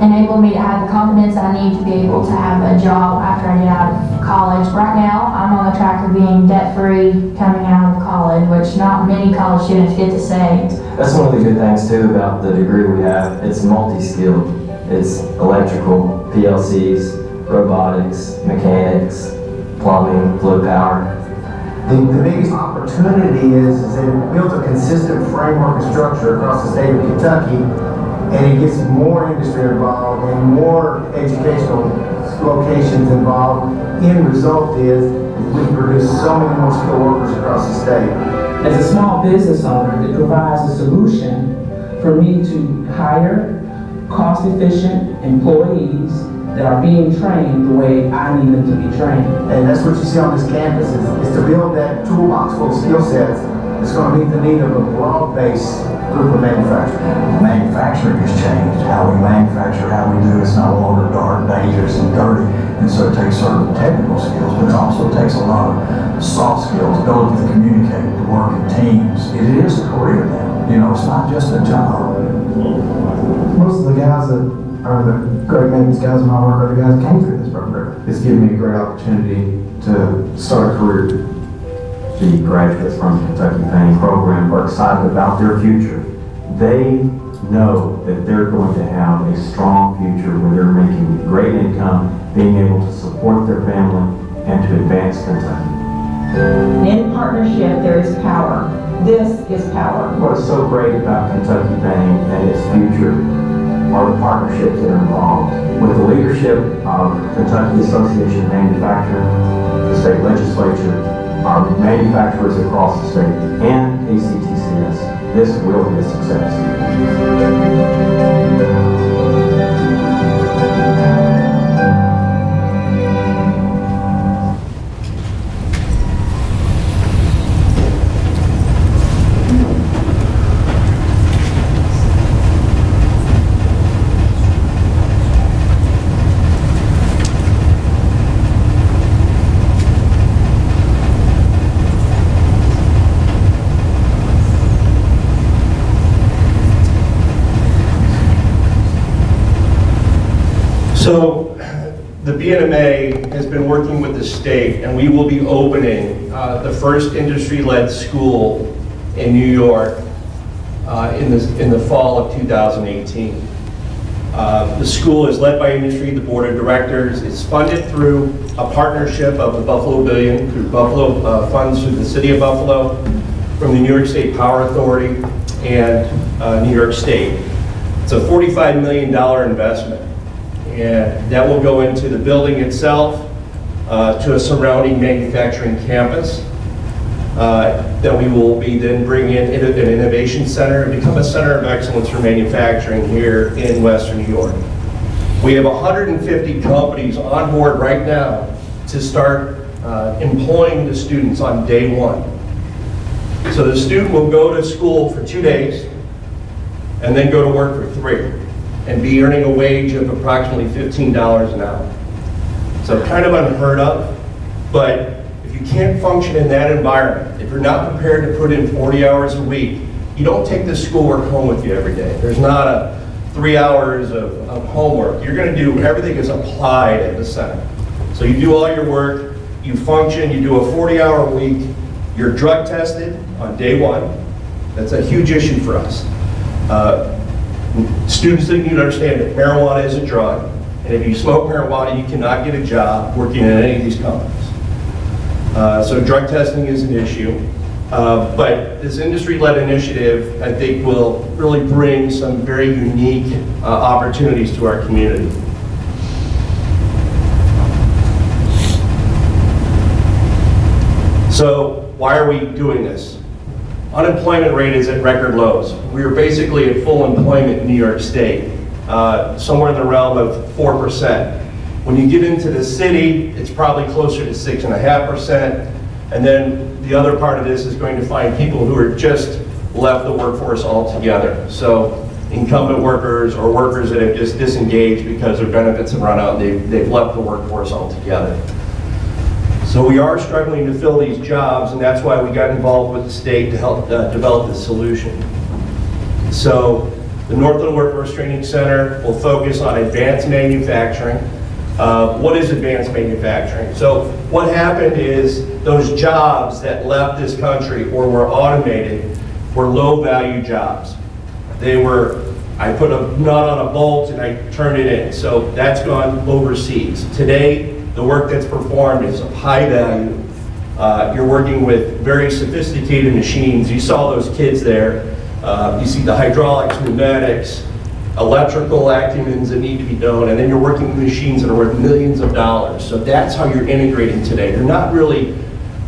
enabled me to have the confidence that I need to be able to have a job after I get out of college. Right now, I'm on the track of being debt-free coming out of college, which not many college students get to say. That's one of the good things too about the degree we have. It's multi-skilled. It's electrical, PLCs, robotics, mechanics, plumbing, fluid power. The, the biggest opportunity is, is that it builds a consistent framework and structure across the state of Kentucky, and it gets more industry involved and more educational locations involved. End result is, we produce so many more skilled workers across the state. As a small business owner, it provides a solution for me to hire cost-efficient employees that are being trained the way I need them to be trained. And that's what you see on this campus, is, is to build that toolbox full of skill sets that's going to meet the need of a broad-based group of manufacturers. Manufacturing has changed. How we manufacture, how we do it's no longer dark, dangerous, and dirty. And so it takes certain technical skills, but it also takes a lot of soft skills, ability to communicate, to work in teams. It is a career now. You know, it's not just a job. Most of the guys that are the great maintenance guys in my work are the guys that came through this program. It's given me a great opportunity to start a career. The graduates from the Kentucky Fame program are excited about their future. They know that they're going to have a strong future where they're making great income, being able to support their family, and to advance Kentucky. In partnership, there is power. This is power. What is so great about Kentucky Fame and its future are the partnerships that are involved. With the leadership of Kentucky Association of Manufacturing, the state legislature, our manufacturers across the state, and KCTCS, this will be a success. BNMA has been working with the state, and we will be opening uh, the first industry-led school in New York uh, in the, in the fall of 2018. Uh, The school is led by industry, the board of directors. It's funded through a partnership of the Buffalo Billion, through Buffalo uh, funds through the city of Buffalo, from the New York State Power Authority, and uh, New York State. It's a $45 million investment and that will go into the building itself, uh, to a surrounding manufacturing campus, uh, that we will be then bringing in an innovation center and become a center of excellence for manufacturing here in Western New York. We have 150 companies on board right now to start uh, employing the students on day one. So the student will go to school for two days and then go to work for three and be earning a wage of approximately $15 an hour. So kind of unheard of, but if you can't function in that environment, if you're not prepared to put in 40 hours a week, you don't take this schoolwork home with you every day. There's not a three hours of, of homework. You're gonna do, everything is applied at the center. So you do all your work, you function, you do a 40 hour week, you're drug tested on day one. That's a huge issue for us. Uh, Students think you understand that marijuana is a drug, and if you smoke marijuana, you cannot get a job working in any of these companies. Uh, so drug testing is an issue. Uh, but this industry-led initiative, I think, will really bring some very unique uh, opportunities to our community. So why are we doing this? Unemployment rate is at record lows. We are basically at full employment in New York State, uh, somewhere in the realm of 4%. When you get into the city, it's probably closer to 6.5%. And then the other part of this is going to find people who are just left the workforce altogether. So incumbent workers or workers that have just disengaged because their benefits have run out, they've, they've left the workforce altogether. So we are struggling to fill these jobs, and that's why we got involved with the state to help uh, develop this solution. So the Northland Workforce Training Center will focus on advanced manufacturing. Uh, what is advanced manufacturing? So what happened is those jobs that left this country or were automated were low-value jobs. They were, I put a nut on a bolt and I turned it in. So that's gone overseas. Today, the work that's performed is of high value. Uh, you're working with very sophisticated machines. You saw those kids there. Uh, you see the hydraulics, pneumatics, electrical acumens that need to be done, and then you're working with machines that are worth millions of dollars. So that's how you're integrating today. You're not really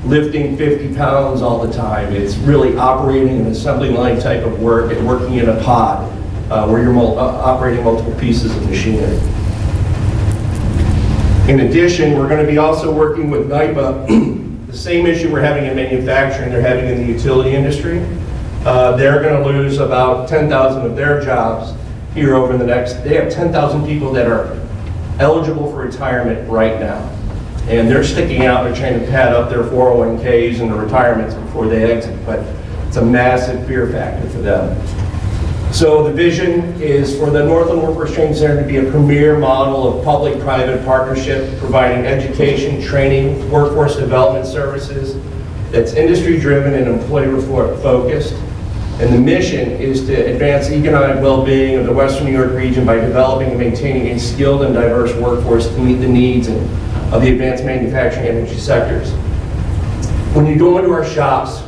lifting 50 pounds all the time. It's really operating an assembly line type of work and working in a pod uh, where you're uh, operating multiple pieces of machinery. In addition, we're going to be also working with NYPA, the same issue we're having in manufacturing, they're having in the utility industry. Uh, they're going to lose about 10,000 of their jobs here over the next, they have 10,000 people that are eligible for retirement right now. And they're sticking out, they're trying to pad up their 401ks and their retirements before they exit, but it's a massive fear factor for them. So the vision is for the Northland Workforce Training Center to be a premier model of public-private partnership, providing education, training, workforce development services that's industry-driven and employee-focused. And the mission is to advance economic well-being of the Western New York region by developing and maintaining a skilled and diverse workforce to meet the needs of the advanced manufacturing energy sectors. When you go into our shops,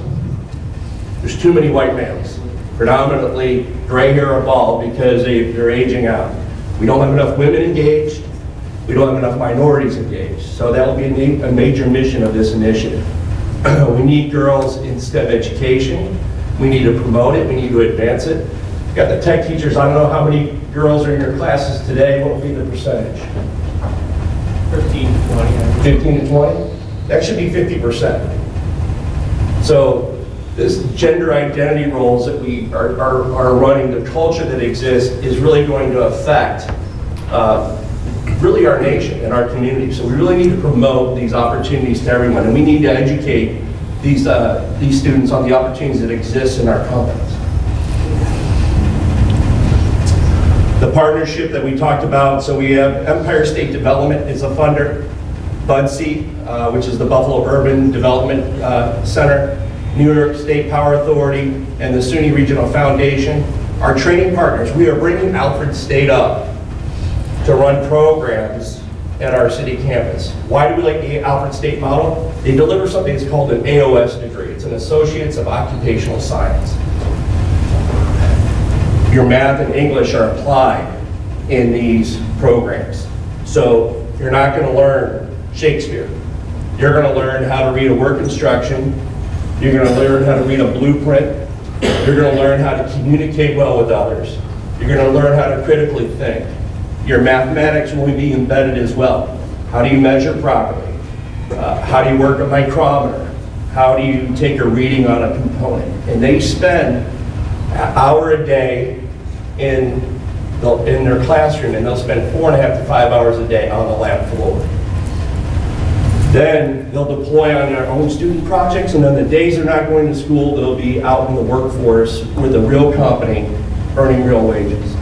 there's too many white males. Predominantly gray hair or bald because they, they're aging out. We don't have enough women engaged, we don't have enough minorities engaged. So that will be a, a major mission of this initiative. we need girls in STEM education, we need to promote it, we need to advance it. You Got the tech teachers, I don't know how many girls are in your classes today, what will be the percentage? 15 to 20. 15 to 20? That should be 50%. So this gender identity roles that we are, are, are running, the culture that exists is really going to affect uh, really our nation and our community. So we really need to promote these opportunities to everyone and we need to educate these, uh, these students on the opportunities that exist in our companies. The partnership that we talked about, so we have Empire State Development is a funder, BUDC, uh, which is the Buffalo Urban Development uh, Center, New York State Power Authority, and the SUNY Regional Foundation are training partners. We are bringing Alfred State up to run programs at our city campus. Why do we like the Alfred State model? They deliver something that's called an AOS degree. It's an Associates of Occupational Science your math and English are applied in these programs. So you're not going to learn Shakespeare. You're going to learn how to read a work instruction. You're going to learn how to read a blueprint. You're going to learn how to communicate well with others. You're going to learn how to critically think. Your mathematics will be embedded as well. How do you measure properly? Uh, how do you work a micrometer? How do you take a reading on a component? And they spend an hour a day in, the- in their classroom, and they'll spend four and a half to five hours a day on the lab floor. Then they'll deploy on their own student projects, and then the days they're not going to school, they'll be out in the workforce with a real company, earning real wages.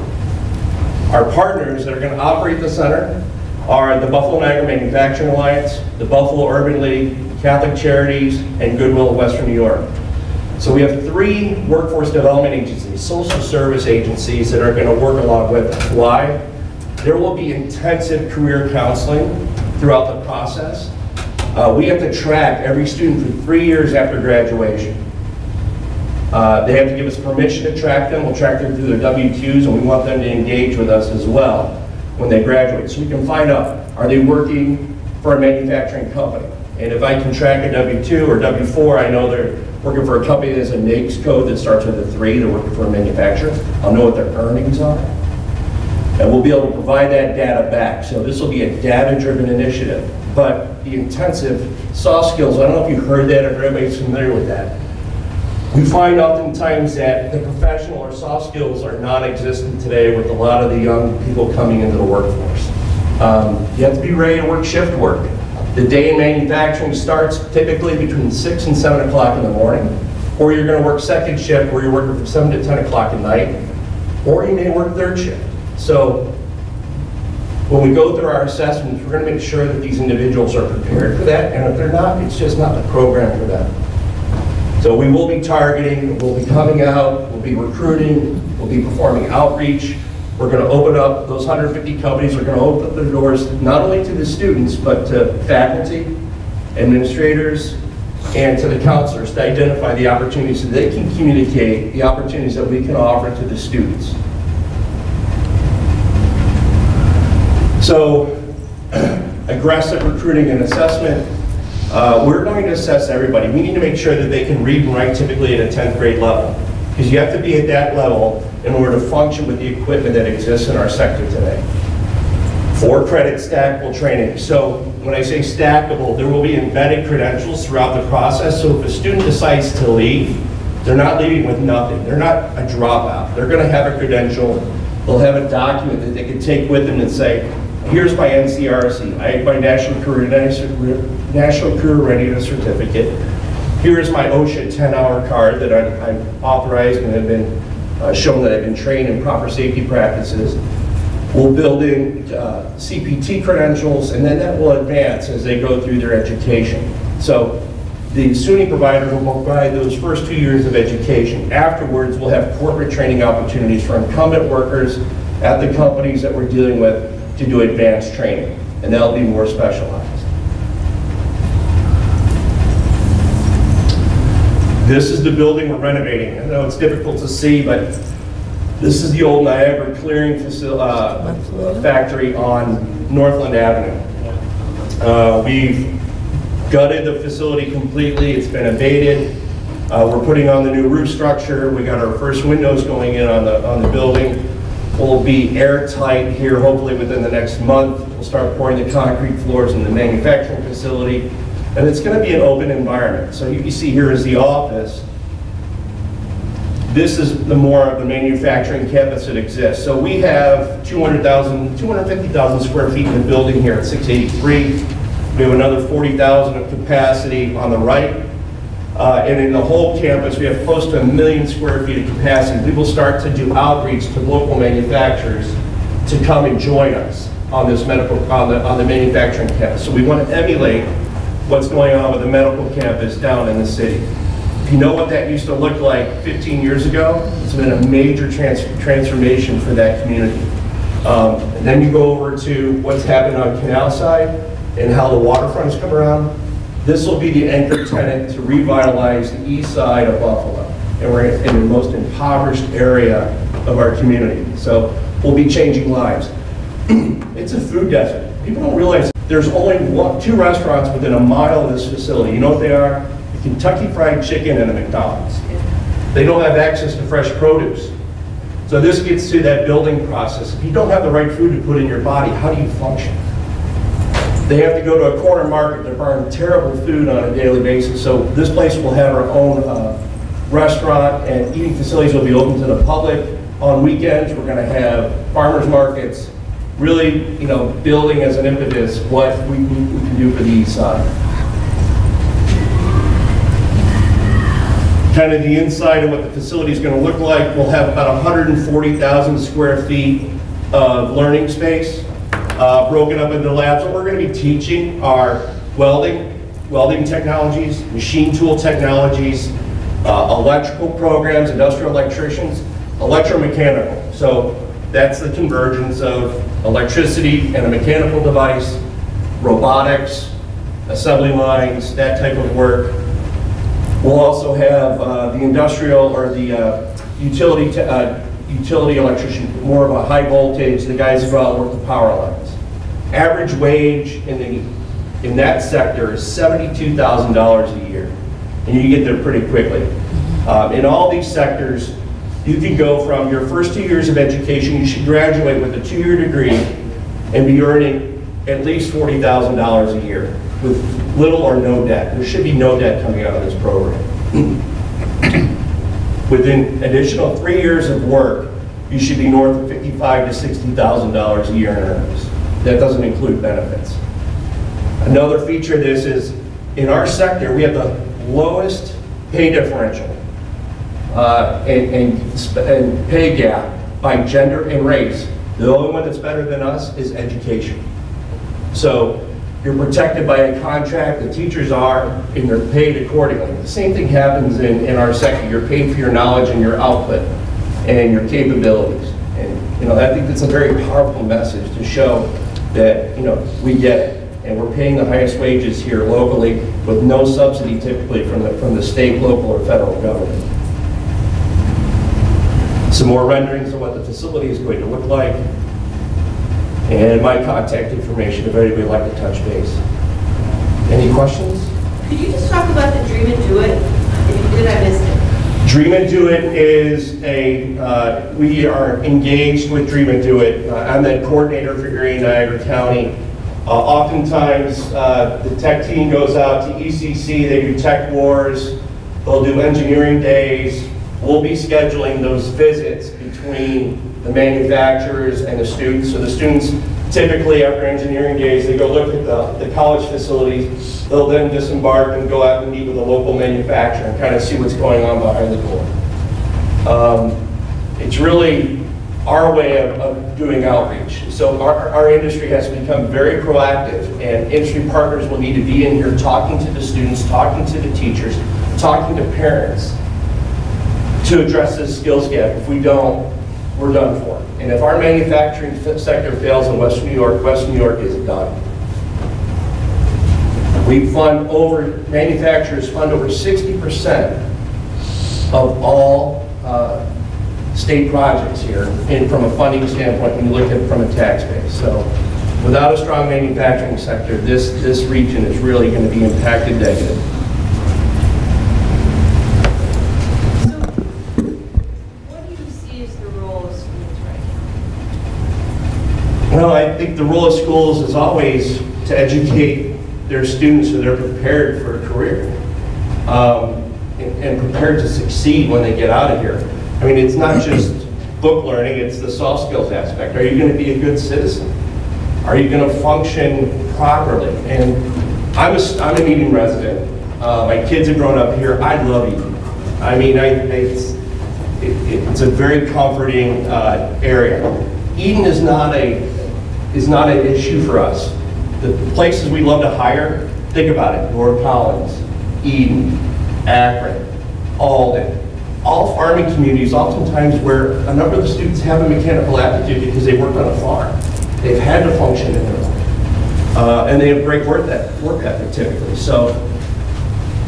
Our partners that are going to operate the center are the Buffalo Niagara Manufacturing Alliance, the Buffalo Urban League, Catholic Charities, and Goodwill of Western New York. So we have three workforce development agencies, social service agencies that are going to work along with us. Why? There will be intensive career counseling throughout the process. Uh, we have to track every student for three years after graduation. Uh, they have to give us permission to track them. We'll track them through their W-2s, and we want them to engage with us as well when they graduate. So we can find out, are they working for a manufacturing company? And if I can track a W-2 or W-4, I know they're working for a company that has a NAICS code that starts with a three, they're working for a manufacturer. I'll know what their earnings are. And we'll be able to provide that data back. So this will be a data-driven initiative. But the intensive soft skills, I don't know if you heard that or if everybody's familiar with that. We find oftentimes that the professional or soft skills are non-existent today with a lot of the young people coming into the workforce. Um, you have to be ready to work shift work. The day in manufacturing starts typically between 6 and 7 o'clock in the morning, or you're going to work second shift where you're working from 7 to 10 o'clock at night, or you may work third shift. So when we go through our assessments, we're going to make sure that these individuals are prepared for that, and if they're not, it's just not the program for them. So we will be targeting, we'll be coming out, we'll be recruiting, we'll be performing outreach. We're going to open up, those 150 companies are going to open up their doors not only to the students, but to faculty, administrators, and to the counselors to identify the opportunities so they can communicate the opportunities that we can offer to the students. So aggressive recruiting and assessment. Uh, we're going to assess everybody. We need to make sure that they can read and write typically at a 10th grade level. Because you have to be at that level in order to function with the equipment that exists in our sector today. Four credit stackable training. So when I say stackable, there will be embedded credentials throughout the process. So if a student decides to leave, they're not leaving with nothing. They're not a dropout. They're going to have a credential. They'll have a document that they can take with them and say, here's my NCRC. I my National Career, National Career Readiness Certificate. Here is my OSHA 10-hour card that I'm, I'm authorized and have been uh, shown that I've been trained in proper safety practices. We'll build in uh, CPT credentials, and then that will advance as they go through their education. So the SUNY provider will provide those first two years of education. Afterwards, we'll have corporate training opportunities for incumbent workers at the companies that we're dealing with to do advanced training, and that'll be more specialized. This is the building we're renovating. I know it's difficult to see, but this is the old Niagara Clearing uh, Factory on Northland Avenue. Uh, We've gutted the facility completely, it's been abated. Uh, We're putting on the new roof structure, we got our first windows going in on the, on the building. We'll be airtight here hopefully within the next month. We'll start pouring the concrete floors in the manufacturing facility. And it's gonna be an open environment. So you can see here is the office. This is the more of the manufacturing campus that exists. So we have 200,000, 250,000 square feet in the building here at 683. We have another 40,000 of capacity on the right. Uh, And in the whole campus, we have close to a million square feet of capacity. We will start to do outreach to local manufacturers to come and join us on this medical, on the, on the manufacturing campus. So we want to emulate what's going on with the medical campus down in the city. If you know what that used to look like 15 years ago, it's been a major trans transformation for that community. Um, then you go over to what's happened on Canal Side and how the waterfronts come around. This will be the anchor tenant to revitalize the east side of Buffalo. And we're in the most impoverished area of our community. So we'll be changing lives. it's a food desert. People don't realize there's only one, two restaurants within a mile of this facility. You know what they are? The Kentucky Fried Chicken and a McDonald's. They don't have access to fresh produce. So this gets to that building process. If you don't have the right food to put in your body, how do you function? They have to go to a corner market, they're buying terrible food on a daily basis. So this place will have our own uh, restaurant and eating facilities will be open to the public. On weekends, we're gonna have farmers markets, really, you know, building as an impetus what we, we can do for the east side. Kind of the inside of what the facility is gonna look like, we'll have about 140,000 square feet of learning space, uh, broken up into labs. What we're gonna be teaching are welding, welding technologies, machine tool technologies, uh, electrical programs, industrial electricians, electromechanical. So that's the convergence of electricity and a mechanical device, robotics, assembly lines, that type of work. We'll also have uh, the industrial or the uh, utility, uh, utility electrician, more of a high voltage, the guys who go out and work the power lines. Average wage in the, in that sector is $72,000 a year. And you get there pretty quickly. Um, In all these sectors, you can go from your first two years of education, you should graduate with a two-year degree and be earning at least $40,000 a year with little or no debt. There should be no debt coming out of this program. Within additional three years of work, you should be north of fifty-five to $60,000 a year in earnings. That doesn't include benefits. Another feature of this is, in our sector, we have the lowest pay differential uh, and, and and pay gap by gender and race. The only one that's better than us is education. So you're protected by a contract, the teachers are, and they're paid accordingly. The same thing happens in, in our sector. You're paid for your knowledge and your output and your capabilities. And, you know, I think that's a very powerful message to show that, you know, we get it. And we're paying the highest wages here locally with no subsidy typically from the, from the state, local, or federal government. Some more renderings of what the facility is going to look like. And my contact information if anybody would like to touch base. Any questions? Could you just talk about the Dream It Do It? If you did, I missed it. Dream It Do It is a, uh, we are engaged with Dream It Do It. Uh, I'm the coordinator for Erie and Niagara County. Uh, Oftentimes, uh, the tech team goes out to ECC, they do tech wars, they'll do engineering days. We'll be scheduling those visits between the manufacturers and the students. So the students typically, after engineering days, they go look at the, the college facilities. They'll then disembark and go out and meet with a local manufacturer and kind of see what's going on behind the door. Um, It's really our way of, of doing outreach. So our, our industry has become very proactive and industry partners will need to be in here talking to the students, talking to the teachers, talking to parents to address this skills gap. If we don't, we're done for. And if our manufacturing sector fails in West New York, West New York is done. We fund over, manufacturers fund over 60% of all uh, state projects here, and from a funding standpoint, when you look at it from a tax base. So without a strong manufacturing sector, this, this region is really going to be impacted negative. What do you see as the role of schools right now? Well, I think the role of schools is always to educate their students so they're prepared for a career um, and and prepared to succeed when they get out of here. I mean, it's not just book learning, it's the soft skills aspect. Are you going to be a good citizen? Are you going to function properly? And I'm a, I'm an Eden resident. Uh, my kids have grown up here. I love Eden. I mean, I, it's, it, it's a very comforting uh, area. Eden is not a is not an issue for us. The places we love to hire, think about it: North Collins, Eden, Akron, Alden, all farming communities. Oftentimes, where a number of the students have a mechanical aptitude because they worked on a farm, they've had to function in their life, uh, and they have great work that work ethic typically. So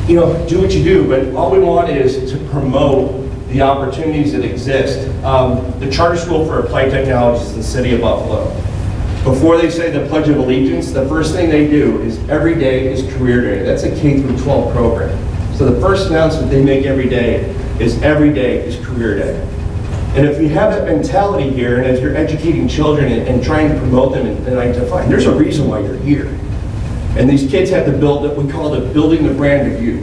you know, do what you do, but all we want is to promote the opportunities that exist. Um, the Charter School for Applied Technologies in the city of Buffalo, before they say the Pledge of Allegiance, the first thing they do is every day is career day. That's a K through 12 program. So the first announcement they make every day is every day is career day. And if you have that mentality here, and as you're educating children and, and trying to promote them and, and identify, there's a reason why you're here. And these kids have to build what we call the building the brand of you.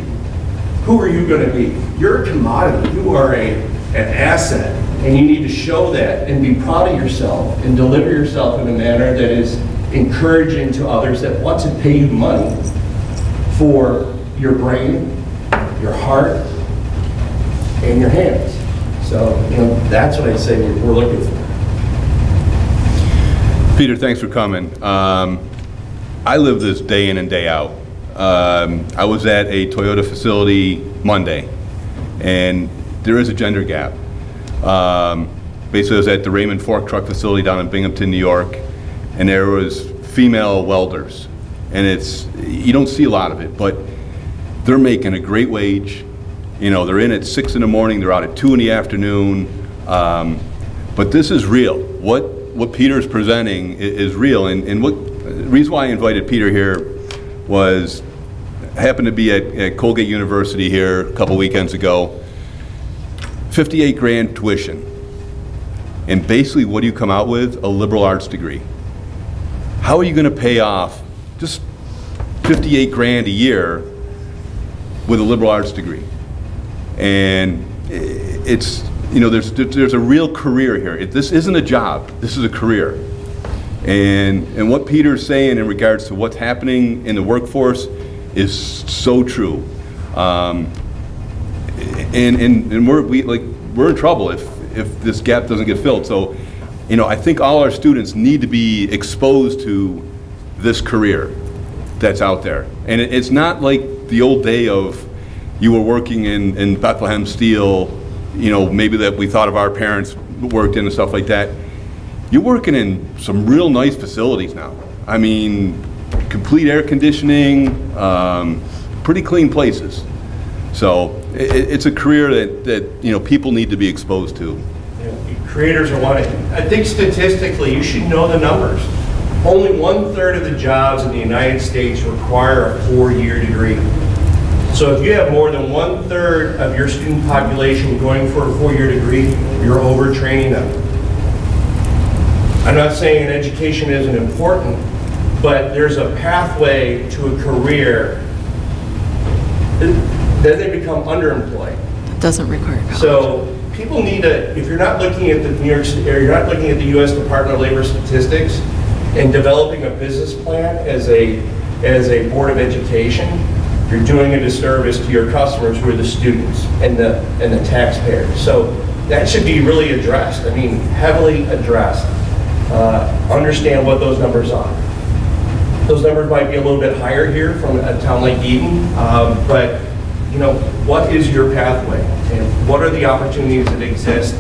Who are you going to be? You're a commodity. You are a, an asset. And you need to show that and be proud of yourself and deliver yourself in a manner that is encouraging to others that want to pay you money for your brain, your heart, and your hands. So, you know, that's what I say we're looking for. Peter, thanks for coming. Um, I live this day in and day out. Um, I was at a Toyota facility Monday, and there is a gender gap. Um, basically, I was at the Raymond Fork Truck facility down in Binghamton, New York, and there was female welders, and it's you don't see a lot of it, but they're making a great wage. You know, they're in at six in the morning, they're out at two in the afternoon. Um, but this is real. What what Peter's presenting i- is real, and, and what the reason why I invited Peter here was happened to be at, at Colgate University here a couple weekends ago. 58 grand tuition, and basically, what do you come out with? A liberal arts degree. How are you going to pay off just 58 grand a year with a liberal arts degree? And it's, you know, there's, there's a real career here. It- This isn't a job, this is a career. And, and what Peter's saying in regards to what's happening in the workforce is so true. Um, and, and, and we're, we, like, we're in trouble if, if this gap doesn't get filled. So, you know, I think all our students need to be exposed to this career that's out there. And it, it's not like the old day of you were working in, in Bethlehem Steel, you know, maybe that we thought of our parents worked in and stuff like that. You're working in some real nice facilities now. I mean, complete air conditioning, um, pretty clean places. So i it's a career that, that, you know, people need to be exposed to. Know, Creators are wanting, I think statistically, you should know the numbers. Only one-third of the jobs in the United States require a four-year degree. So if you have more than one-third of your student population going for a four-year degree, you're overtraining them. I'm not saying an education isn't important, but there's a pathway to a career, then they become underemployed. Doesn't require college. So people need to, if you're not looking at the New York, or you're not looking at the U.S. Department of Labor statistics and developing a business plan as a, as a Board of Education, you're doing a disservice to your customers who are the students and the, and the taxpayers. So that should be really addressed, I mean, heavily addressed. Uh, Understand what those numbers are. Those numbers might be a little bit higher here from a town like Eden, um, but, you know, what is your pathway? And what are the opportunities that exist?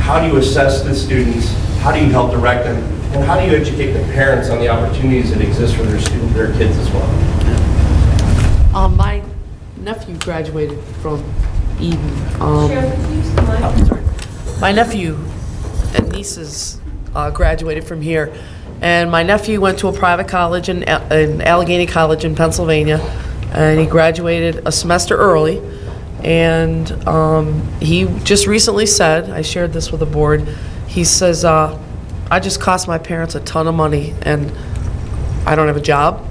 How do you assess the students? How do you help direct them? And how do you educate the parents on the opportunities that exist for their students, their kids as well? Um, my nephew graduated from Eden. Um, Sheriff, could you use the mic? My nephew and nieces uh, graduated from here, and my nephew went to a private college in in Allegheny College in Pennsylvania, and he graduated a semester early. And um, he just recently said, I shared this with the board, he says, uh, I just cost my parents a ton of money, and I don't have a job.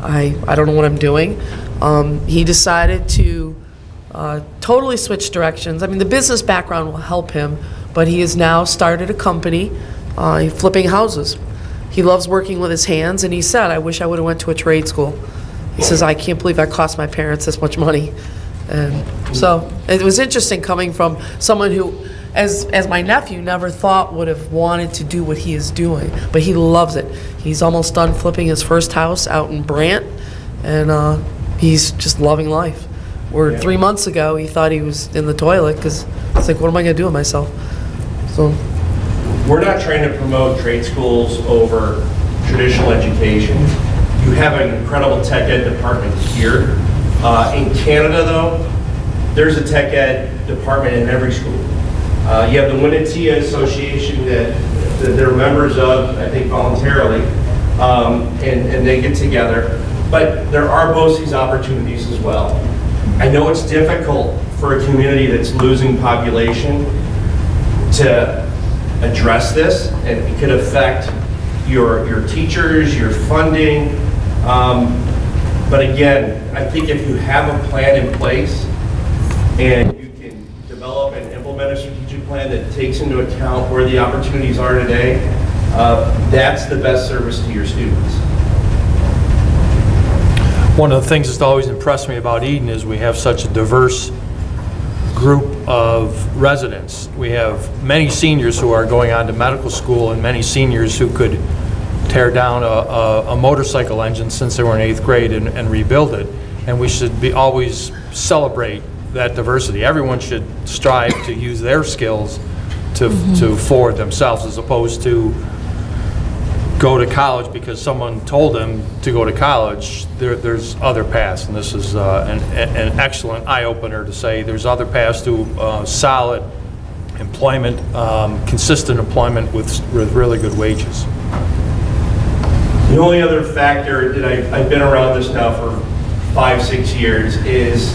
I, I don't know what I'm doing. Um, he decided to uh, totally switch directions. I mean, the business background will help him, but he has now started a company uh, flipping houses. He loves working with his hands, and he said, I wish I would have went to a trade school. He says, I can't believe I cost my parents this much money. And so it was interesting coming from someone who, as, as my nephew, never thought would have wanted to do what he is doing, but he loves it. He's almost done flipping his first house out in Brant, and uh, he's just loving life. Where three months ago, he thought he was in the toilet because it's like, what am I going to do with myself? So, We're not trying to promote trade schools over traditional education. You have an incredible tech ed department here. Uh, In Canada, though, there's a tech ed department in every school. Uh, You have the Winnetia Association that that they're members of, I think voluntarily, um, and and they get together. But there are BOCES opportunities as well. I know it's difficult for a community that's losing population to address this, and it could affect your, your teachers, your funding. Um, But again, I think if you have a plan in place and you can develop and implement a strategic plan that takes into account where the opportunities are today, uh, that's the best service to your students. One of the things that's always impressed me about Eden is we have such a diverse group of residents. We have many seniors who are going on to medical school and many seniors who could tear down a, a, a motorcycle engine since they were in eighth grade and, and rebuild it. And we should be, always celebrate that diversity. Everyone should strive to use their skills to, to forward themselves as opposed to go to college because someone told them to go to college, there, there's other paths, and this is uh, an, an excellent eye-opener to say there's other paths to uh, solid employment, um, consistent employment with, with really good wages. The only other factor that I, I've been around this now for five, six years is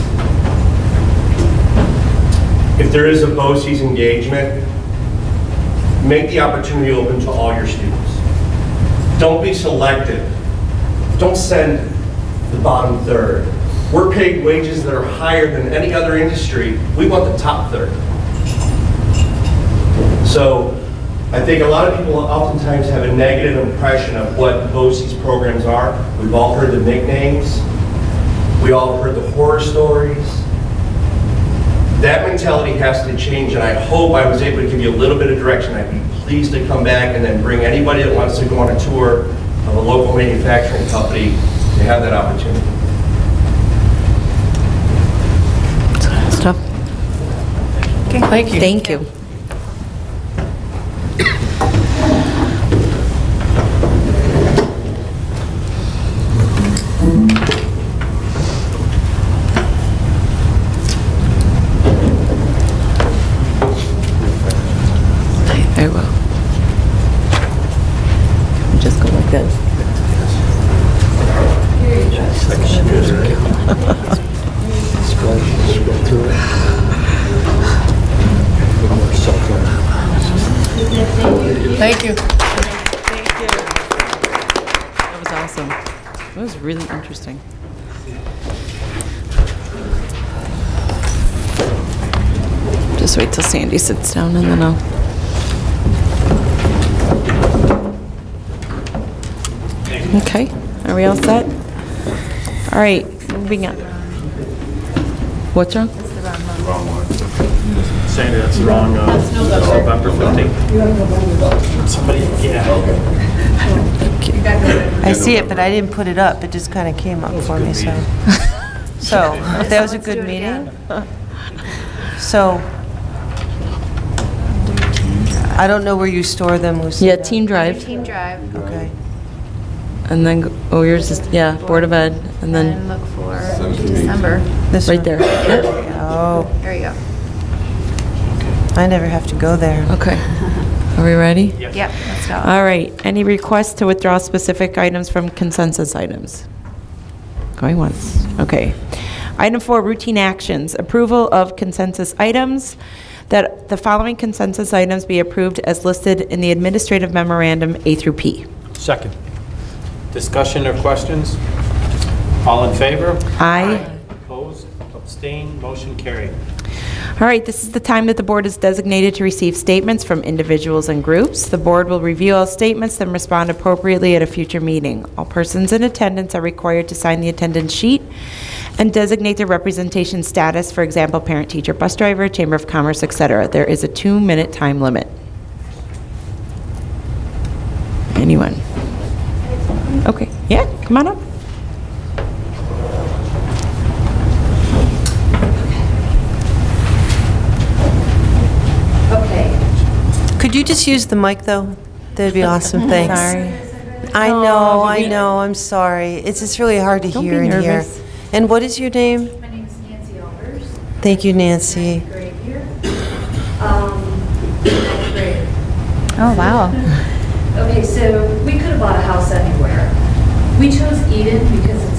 if there is a BOCES engagement, make the opportunity open to all your students. Don't be selective. Don't send the bottom third. We're paid wages that are higher than any other industry. We want the top third. So I think a lot of people oftentimes have a negative impression of what BOCES programs are. We've all heard the nicknames. We all heard the horror stories. That mentality has to change, and I hope I was able to give you a little bit of direction. I'd be pleased to come back and then bring anybody that wants to go on a tour of a local manufacturing company to have that opportunity. Stuff. okay, thank you. Thank you. Sandy sits down and then I'll. Okay, are we all set? All right, moving on. What's wrong? Wrong one. Sandy, that's the wrong, uh, November 15th. Somebody, yeah. I see it, but I didn't put it up. It just kind of came up for me, so. So, if that was a good meeting? So, I don't know where you store them, Lucy. Yeah, Team Drive, Team Drive, Okay. and then, go- oh, yours is, yeah, Board of Ed, and and then look for December. This right one. there. Oh. There you go. I never have to go there. Okay. Are we ready? Yep, let's go. All right. Any requests to withdraw specific items from consensus items? Going once. Okay. Item four, routine actions. Approval of consensus items. That the following consensus items be approved as listed in the administrative memorandum A through P. Second. Discussion or questions? All in favor? Aye. Opposed? Abstained? Motion carried. All right, this is the time that the board is designated to receive statements from individuals and groups. The board will review all statements, then respond appropriately at a future meeting. All persons in attendance are required to sign the attendance sheet and designate their representation status, for example, parent, teacher, bus driver, chamber of commerce, etc. There is a two-minute time limit. Anyone? Okay, yeah, come on up. Okay. Could you just use the mic, though? That'd be awesome, thanks. Sorry. I know, I know, I'm sorry. It's just really hard to Don't hear be in here. And what is your name? My name is Nancy Albers, Thank you, Nancy. grade here. Um, ninth grade. Oh, wow. Okay, so we could have bought a house anywhere. We chose Eden because it's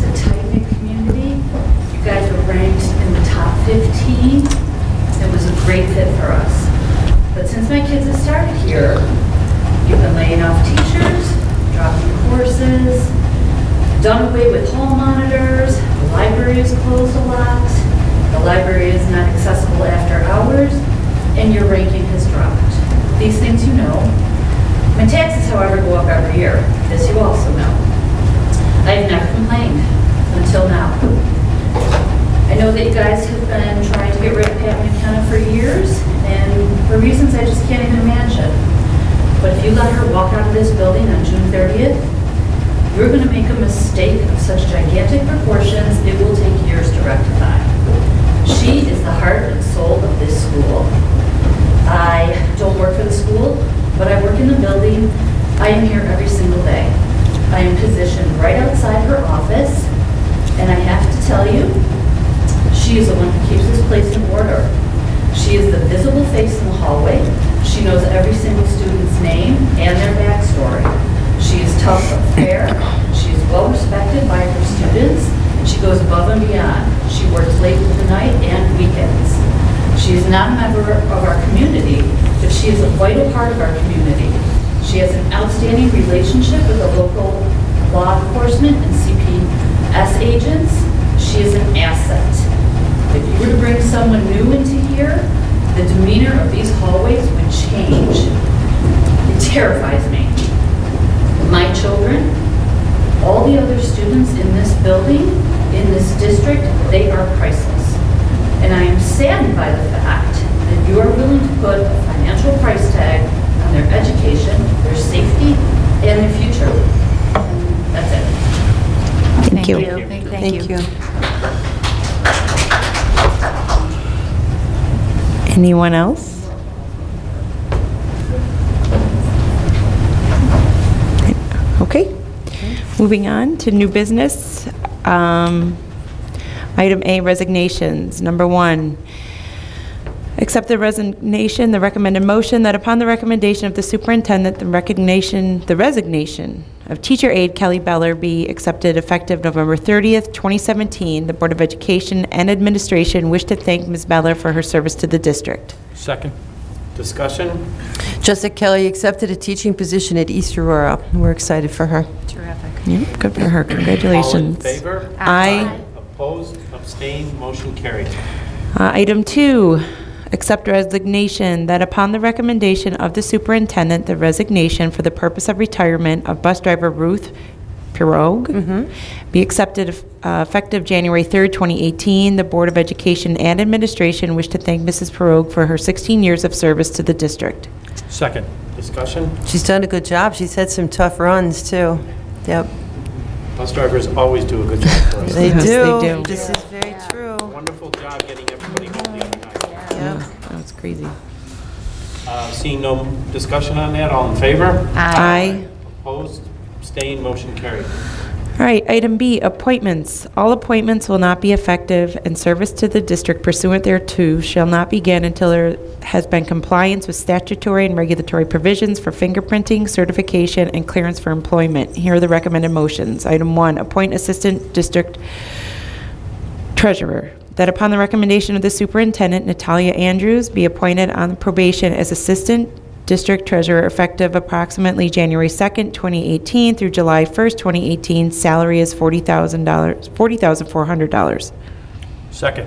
Anyone else? Okay. Moving on to new business. Um, Item A, resignations. Number one, accept the resignation, the recommended motion that upon the recommendation of the superintendent, the recognition, the resignation of teacher aide Kelly Beller be accepted effective November 30th, 2017. The Board of Education and Administration wish to thank Ms. Beller for her service to the district. Second. Discussion? Jessica Kelly accepted a teaching position at East Aurora. We're excited for her. Terrific. Yeah, good for her. Congratulations. All in Congratulations. favor? Aye. Opposed? Abstained? Motion carried. Uh, Item two, accept resignation, that upon the recommendation of the superintendent, the resignation for the purpose of retirement of bus driver Ruth Pirogue be accepted uh, effective January 3rd, 2018. The Board of Education and Administration wish to thank Mrs. Pirogue for her 16 years of service to the district. Second. Discussion? She's done a good job. She's had some tough runs, too. Yep. Bus drivers always do a good job for us. They Yes, do. they do. This is very true. Wonderful job getting crazy. Uh, Seeing no discussion on that, all in favor? Aye. Opposed? Abstained? Motion carried. All All right, item B, appointments. All appointments will not be effective, and service to the district pursuant thereto shall not begin until there has been compliance with statutory and regulatory provisions for fingerprinting, certification, and clearance for employment. Here are the recommended motions. Item one, appoint Assistant District Treasurer, that upon the recommendation of the Superintendent, Natalia Andrews be appointed on probation as Assistant District Treasurer effective approximately January 2nd, 2018 through July 1st, 2018. Salary is $40,000, $40,400. Second.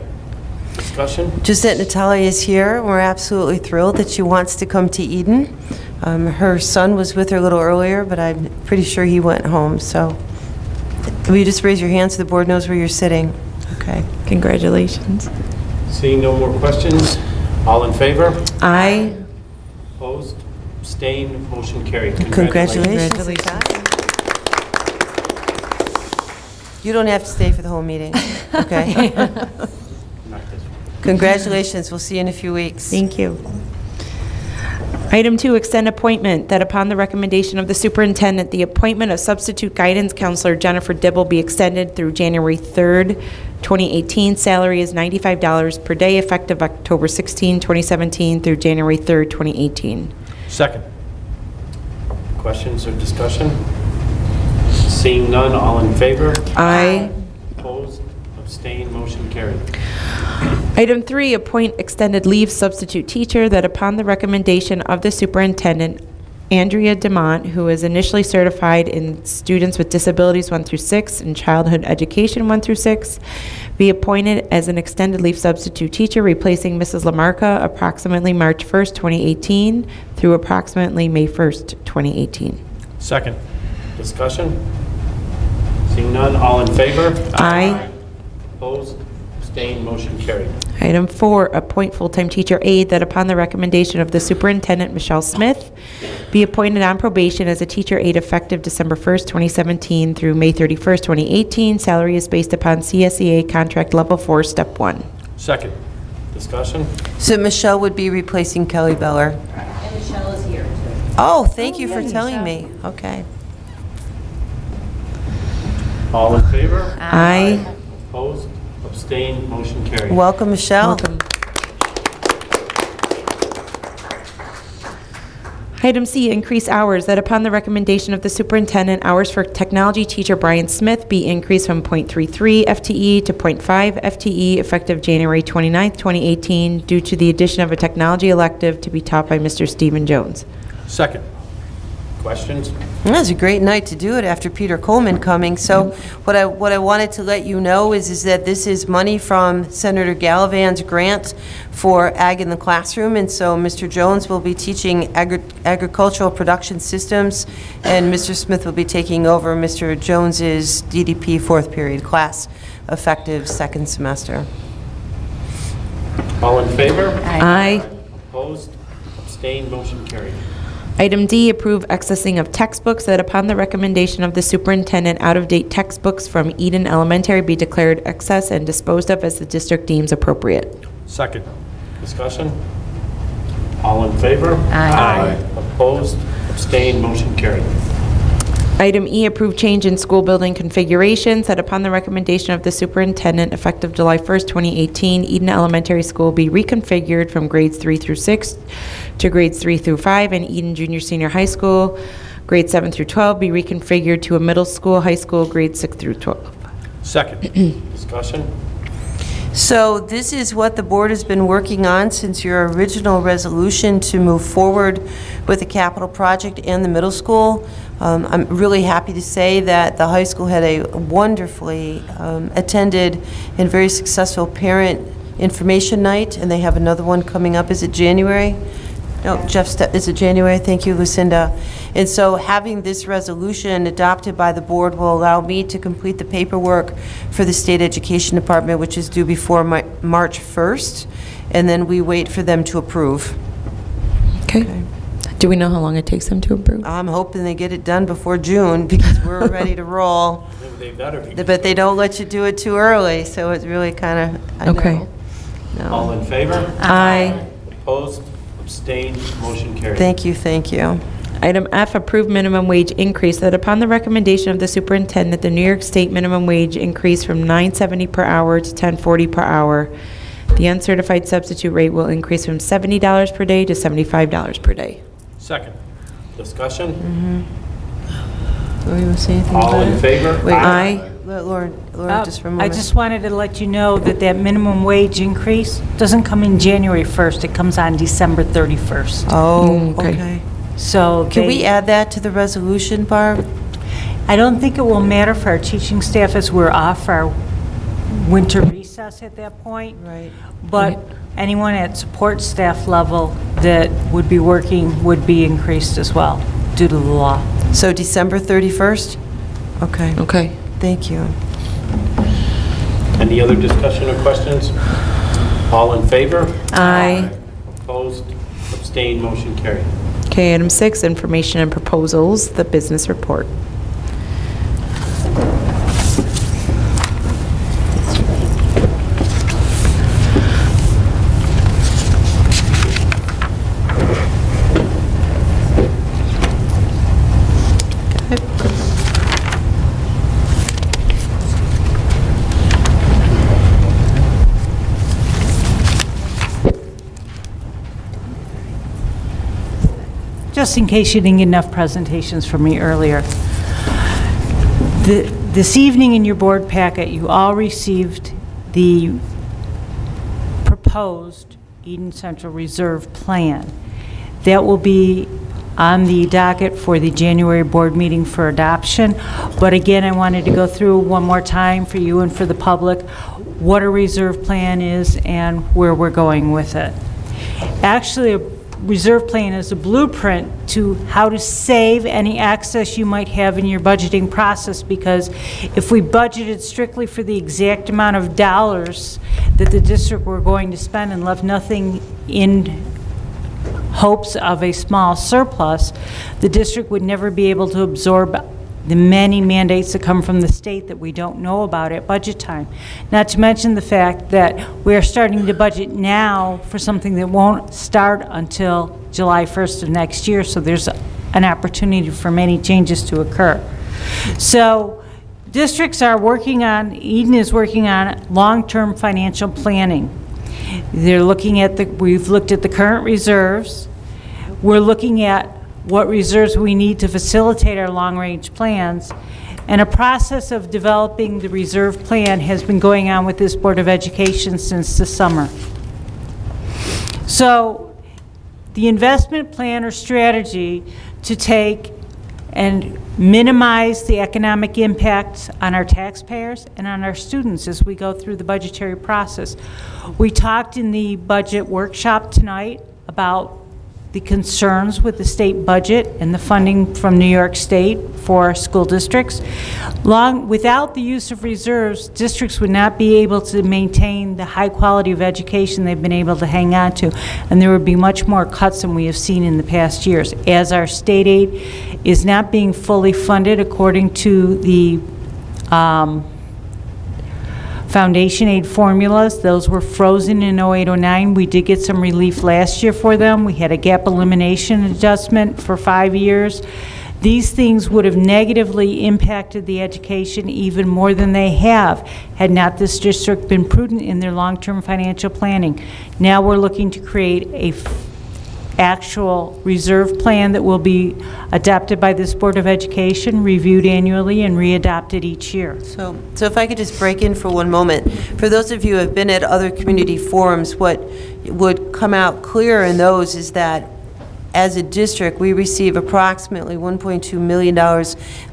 Discussion? Just that Natalia is here. We're absolutely thrilled that she wants to come to Eden. Um, Her son was with her a little earlier, but I'm pretty sure he went home, so. Will you just raise your hand so the board knows where you're sitting? Okay. Congratulations. Seeing no more questions, all in favor? Aye. Opposed? Abstained? Motion carried. Congratulations. You don't have to stay for the whole meeting, okay? Congratulations. We'll see you in a few weeks. Thank you. Item two, extend appointment, that upon the recommendation of the superintendent, the appointment of substitute guidance counselor Jennifer Dibble be extended through January 3rd, 2018. Salary is $95 per day, effective October 16, 2017 through January 3rd, 2018. Second. Questions or discussion? Seeing none, all in favor? Aye. Opposed? Abstained? Motion carried. Item three, appoint extended leave substitute teacher that upon the recommendation of the superintendent, Andrea Demont, who is initially certified in students with disabilities 1 through 6 and childhood education 1 through 6, be appointed as an extended leave substitute teacher replacing Mrs. Lamarca approximately March 1st, 2018 through approximately May 1st, 2018. Second. Discussion? Seeing none, all in favor? Aye. Opposed? Abstained? Motion carried. Item four, appoint full-time teacher aide that upon the recommendation of the superintendent, Michelle Smith, be appointed on probation as a teacher aide effective December 1st, 2017 through May 31st, 2018. Salary is based upon CSEA contract level four, step one. Second. Discussion? So Michelle would be replacing Kelly Beller. And Michelle is here, too. Oh, thank you for oh, telling me. Okay. All in favor? Aye. Opposed? Abstained? Motion carried. Welcome, Michelle. Welcome. Item C, increase hours, that upon the recommendation of the superintendent, hours for technology teacher Brian Smith be increased from .33 FTE E to .5 FTE E effective January 29th, 2018, due to the addition of a technology elective to be taught by Mr. Stephen Jones. Second. Questions? Well, It's a great night to do it after Peter Coleman coming. So what I, what I wanted to let you know is, is that this is money from Senator Gallivan's grant for Ag in the Classroom. And so Mr. Jones will be teaching agri- agricultural production systems, and Mr. Smith will be taking over Mr. Jones's DDP fourth period class effective second semester. All in favor? Aye. Opposed? Abstained? Motion carried. Item D, approve accessing of textbooks that upon the recommendation of the superintendent, out-of-date textbooks from Eden Elementary be declared excess and disposed of as the district deems appropriate. Second. Discussion? All in favor? Aye. Opposed? Abstained? Motion carried. Item E, approve change in school building configurations that upon the recommendation of the superintendent, effective July 1st, 2018, Eden Elementary School be reconfigured from grades 3 through 6 to grades 3 through 5, and Eden Junior Senior High School, grades 7 through 12, be reconfigured to a middle school, high school, grades 6 through 12. Second. Discussion? So this is what the board has been working on since your original resolution to move forward with the capital project and the middle school. Um, I'm really happy to say that the high school had a wonderfully um, attended and very successful parent information night, and they have another one coming up. Is it January? No, Jeff, Ste- is it January? Thank you, Lucinda. And so having this resolution adopted by the board will allow me to complete the paperwork for the State Education Department, which is due before Mi- March 1st, and then we wait for them to approve. Okay. Do we know how long it takes them to approve? I'm hoping they get it done before June, because we're ready to roll. They better be. But they don't let you do it too early, so it's really kind of, Okay. No. All in favor? Aye. Opposed? Abstained? Motion carried. Thank you, thank you. Item F, approve minimum wage increase, that upon the recommendation of the superintendent, the New York State minimum wage increase from 9.70 per hour to 10.40 per hour. The uncertified substitute rate will increase from $70 per day to $75 per day. Second. Discussion? Laura, you want to say anything All about in it? favor? Wait, Aye. Let Laura, Laura, Uh, just for a I moment. just wanted to let you know that that minimum wage increase doesn't come in January 1st, it comes on December 31st. Oh, okay. So Can we they- add that to the resolution, Barb? I don't think it will matter for our teaching staff as we're off our winter recess at that point. Right. But anyone at support staff level that would be working would be increased as well due to the law. So December 31st? Okay. Okay. Thank you. Any other discussion or questions? All in favor? Aye. Opposed? Abstained? Motion carried. Okay, item six, information and proposals, the business report. Just in case you didn't get enough presentations from me earlier. The- This evening in your board packet, you all received the proposed Eden Central Reserve Plan. That will be on the docket for the January board meeting for adoption. But again, I wanted to go through one more time for you and for the public, what a reserve plan is and where we're going with it. Actually, reserve plan as a blueprint to how to save any access you might have in your budgeting process, because if we budgeted strictly for the exact amount of dollars that the district were going to spend and left nothing in hopes of a small surplus, the district would never be able to absorb the many mandates that come from the state that we don't know about at budget time. Not to mention the fact that we are starting to budget now for something that won't start until July 1st of next year, so there's an opportunity for many changes to occur. So districts are working on, Eden is working on long-term financial planning. They're looking at the, we've looked at the current reserves. We're looking at what reserves we need to facilitate our long-range plans. And a process of developing the reserve plan has been going on with this Board of Education since the summer. So the investment plan or strategy to take and minimize the economic impacts on our taxpayers and on our students as we go through the budgetary process. We talked in the budget workshop tonight about the concerns with the state budget and the funding from New York State for school districts. Long, without the use of reserves, districts would not be able to maintain the high quality of education they've been able to hang on to, and there would be much more cuts than we have seen in the past years. As our state aid is not being fully funded according to the um, foundation aid formulas, those were frozen in 0809. We did get some relief last year for them. We had a gap elimination adjustment for five years. These things would have negatively impacted the education even more than they have had not this district been prudent in their long-term financial planning. Now we're looking to create a actual reserve plan that will be adopted by this Board of Education, reviewed annually, and readopted each year. So, so if I could just break in for one moment. For those of you who have been at other community forums, what would come out clear in those is that as a district, we receive approximately $1.2 million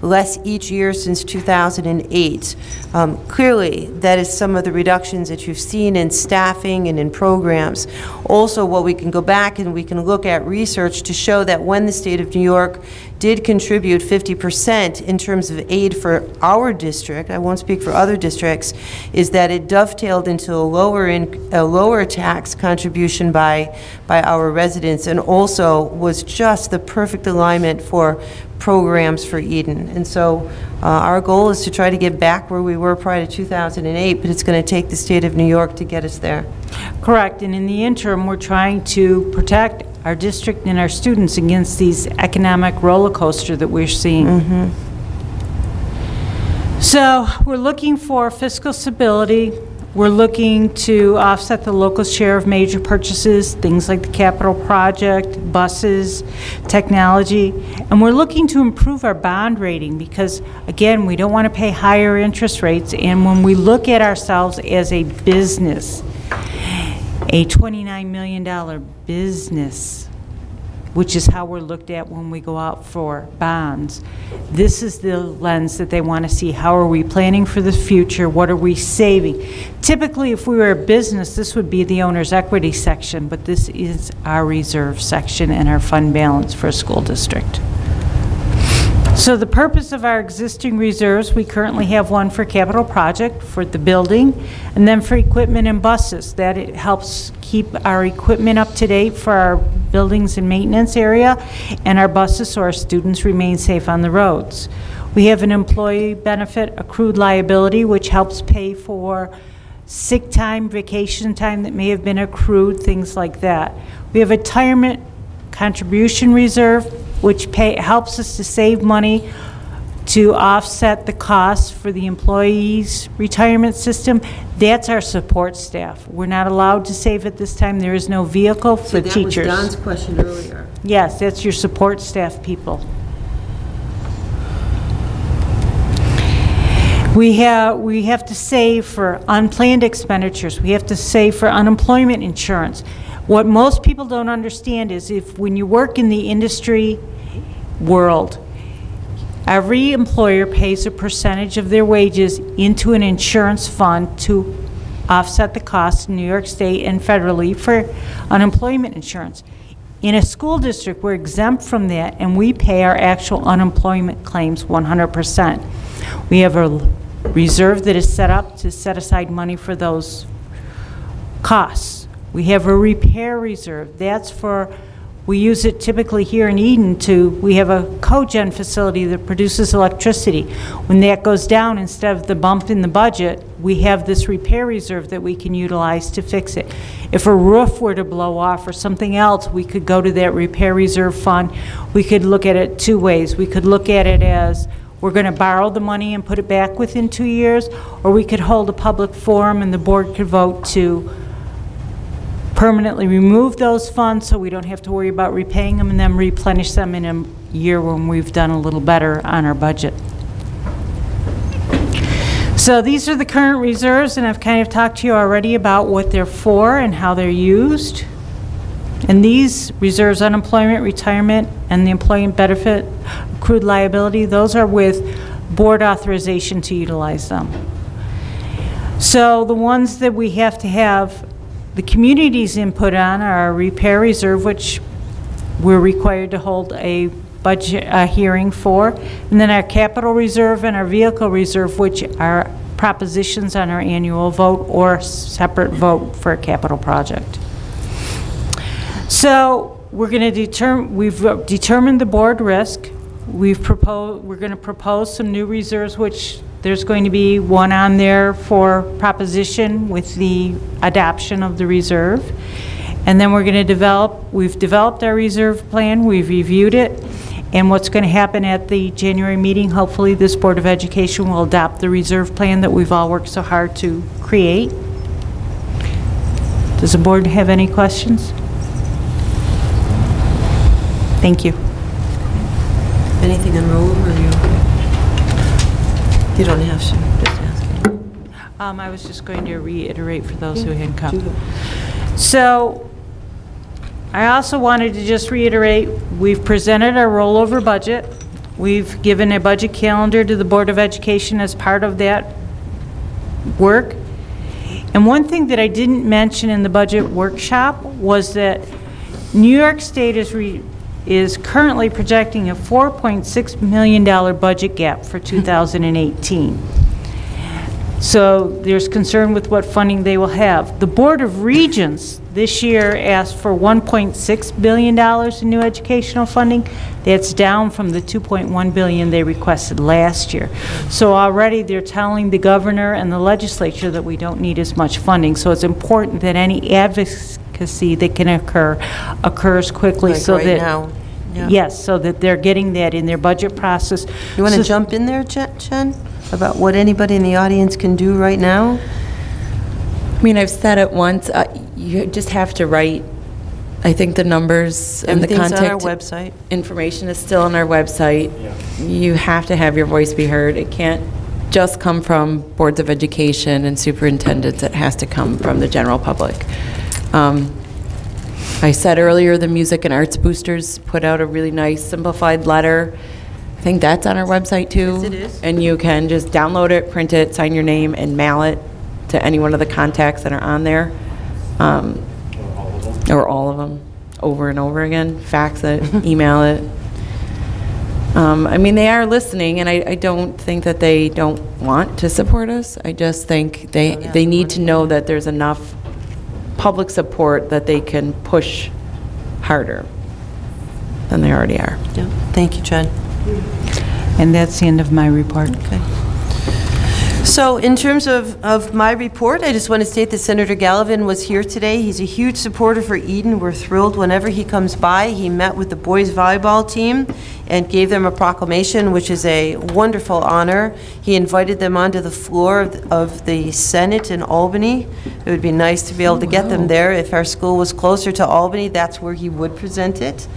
less each year since 2008. Um, Clearly, that is some of the reductions that you've seen in staffing and in programs. Also, what we can go back and we can look at research to show that when the state of New York did contribute 50% in terms of aid for our district, I won't speak for other districts, is that it dovetailed into a lower, in, a lower tax contribution by, by our residents, and also was just the perfect alignment for programs for Eden. And so uh, our goal is to try to get back where we were prior to 2008, but it's going to take the state of New York to get us there. Correct, and in the interim, we're trying to protect our district and our students against these economic roller coaster that we're seeing. So we're looking for fiscal stability. We're looking to offset the local share of major purchases, things like the capital project, buses, technology. And we're looking to improve our bond rating because, again, we don't want to pay higher interest rates. And when we look at ourselves as a business, a $29 million business, which is how we're looked at when we go out for bonds. This is the lens that they want to see. How are we planning for the future? What are we saving? Typically, if we were a business, this would be the owner's equity section, but this is our reserve section and our fund balance for a school district. So the purpose of our existing reserves, we currently have one for capital project, for the building, and then for equipment and buses. That it helps keep our equipment up to date for our buildings and maintenance area, and our buses so our students remain safe on the roads. We have an employee benefit accrued liability, which helps pay for sick time, vacation time that may have been accrued, things like that. We have a retirement contribution reserve, which pay, helps us to save money to offset the costs for the employees' retirement system. That's our support staff. We're not allowed to save at this time. There is no vehicle for So that was teachers. Don's question earlier. Yes, that's your support staff people. We have, we have to save for unplanned expenditures. We have to save for unemployment insurance. What most people don't understand is if, when you work in the industry world, every employer pays a percentage of their wages into an insurance fund to offset the costs in New York State and federally for unemployment insurance. In a school district, we're exempt from that, and we pay our actual unemployment claims 100%. We have a reserve that is set up to set aside money for those costs. We have a repair reserve. That's for, we use it typically here in Eden to, we have a cogen facility that produces electricity. When that goes down, instead of the bump in the budget, we have this repair reserve that we can utilize to fix it. If a roof were to blow off or something else, we could go to that repair reserve fund. We could look at it two ways. We could look at it as, we're going to borrow the money and put it back within two years, or we could hold a public forum and the board could vote to permanently remove those funds so we don't have to worry about repaying them and then replenish them in a year when we've done a little better on our budget. So these are the current reserves, and I've kind of talked to you already about what they're for and how they're used. And these reserves, unemployment, retirement, and the employment benefit accrued liability, those are with board authorization to utilize them. So the ones that we have to have the community's input on our repair reserve, which we're required to hold a budget, a hearing for, and then our capital reserve and our vehicle reserve, which are propositions on our annual vote or separate vote for a capital project. So we're going to determine, we've determined the board risk. We've proposed, we're going to propose some new reserves, which there's going to be one on there for proposition with the adoption of the reserve. And then we're going to develop, we've developed our reserve plan, we've reviewed it, and what's going to happen at the January meeting, hopefully this Board of Education will adopt the reserve plan that we've all worked so hard to create. Does the board have any questions? Thank you. Anything on or you? Don't have to, just asking. Um, I was just going to reiterate for those who hadn't come. So, I also wanted to just reiterate, we've presented our rollover budget. We've given a budget calendar to the Board of Education as part of that work. And one thing that I didn't mention in the budget workshop was that New York State is re, is currently projecting a $4.6 million budget gap for 2018. So there's concern with what funding they will have. The Board of Regents this year asked for $1.6 billion in new educational funding. That's down from the 2.1 billion they requested last year. So already they're telling the governor and the legislature that we don't need as much funding. So it's important that any advocacy advocacy that can occur, occurs quickly Like so right that. now, yeah. Yes, so that they're getting that in their budget process. You want to So- jump in there, Jen- Jen, about what anybody in the audience can do right now? I mean, I've said it once, uh, you just have to write, I think the numbers and the Everything's contact. on our website. Information is still on our website. You have to have your voice be heard. It can't just come from boards of education and superintendents, it has to come from the general public. Um, I said earlier, the Music and Arts Boosters put out a really nice simplified letter. I think that's on our website too. Yes, it is. And you can just download it, print it, sign your name, and mail it to any one of the contacts that are on there. Um, Or all of them, over and over again, fax it, email it. Um, I mean, they are listening, and I, I don't think that they don't want to support us. I just think they, they need to know that there's enough public support that they can push harder than they already are. Yeah. Thank you, Jen. And that's the end of my report. Okay. So in terms of, of my report, I just want to state that Senator Gallivan was here today. He's a huge supporter for Eden. We're thrilled whenever he comes by. He met with the boys volleyball team and gave them a proclamation, which is a wonderful honor. He invited them onto the floor of- the Senate in Albany. It would be nice to be able to get them there. If our school was closer to Albany, that's where he would present it.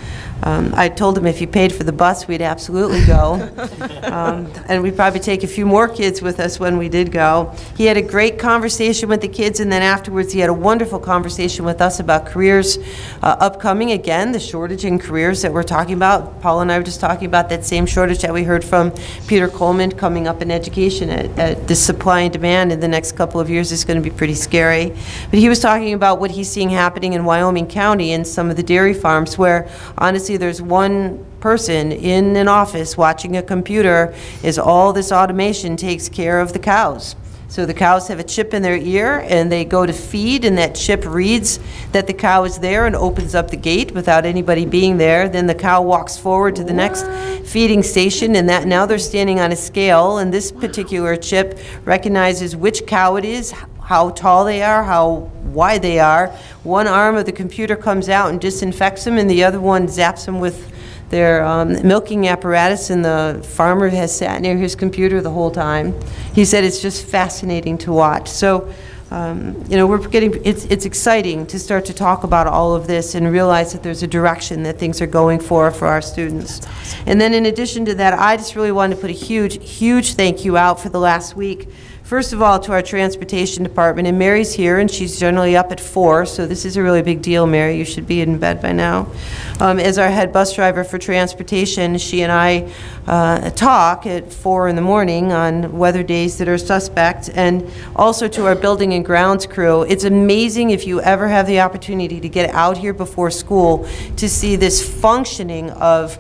Um, I told him if he paid for the bus, we'd absolutely go. Um, And we'd probably take a few more kids with us when we did go. He had a great conversation with the kids, and then afterwards, he had a wonderful conversation with us about careers uh, upcoming. Again, the shortage in careers that we're talking about. Paul and I were just talking about that same shortage that we heard from Peter Coleman coming up in education. Uh, at- at The supply and demand in the next couple of years is going to be pretty scary. But he was talking about what he's seeing happening in Wyoming County and some of the dairy farms where honestly, there's one person in an office watching a computer is all this automation takes care of the cows. So the cows have a chip in their ear and they go to feed and that chip reads that the cow is there and opens up the gate without anybody being there. Then the cow walks forward to the next feeding station and that now they're standing on a scale and this particular chip recognizes which cow it is, how tall they are, how wide they are. One arm of the computer comes out and disinfects them and the other one zaps them with their um, milking apparatus, and the farmer has sat near his computer the whole time. He said it's just fascinating to watch. So, um, you know, we're getting, it's, it's exciting to start to talk about all of this and realize that there's a direction that things are going for for our students. And then in addition to that, I just really wanted to put a huge, huge thank you out for the last week. First of all, to our transportation department, and Mary's here, and she's generally up at four, so this is a really big deal, Mary. You should be in bed by now. Um, as our head bus driver for transportation, she and I uh, talk at four in the morning on weather days that are suspect, and also to our building and grounds crew. It's amazing if you ever have the opportunity to get out here before school to see this functioning of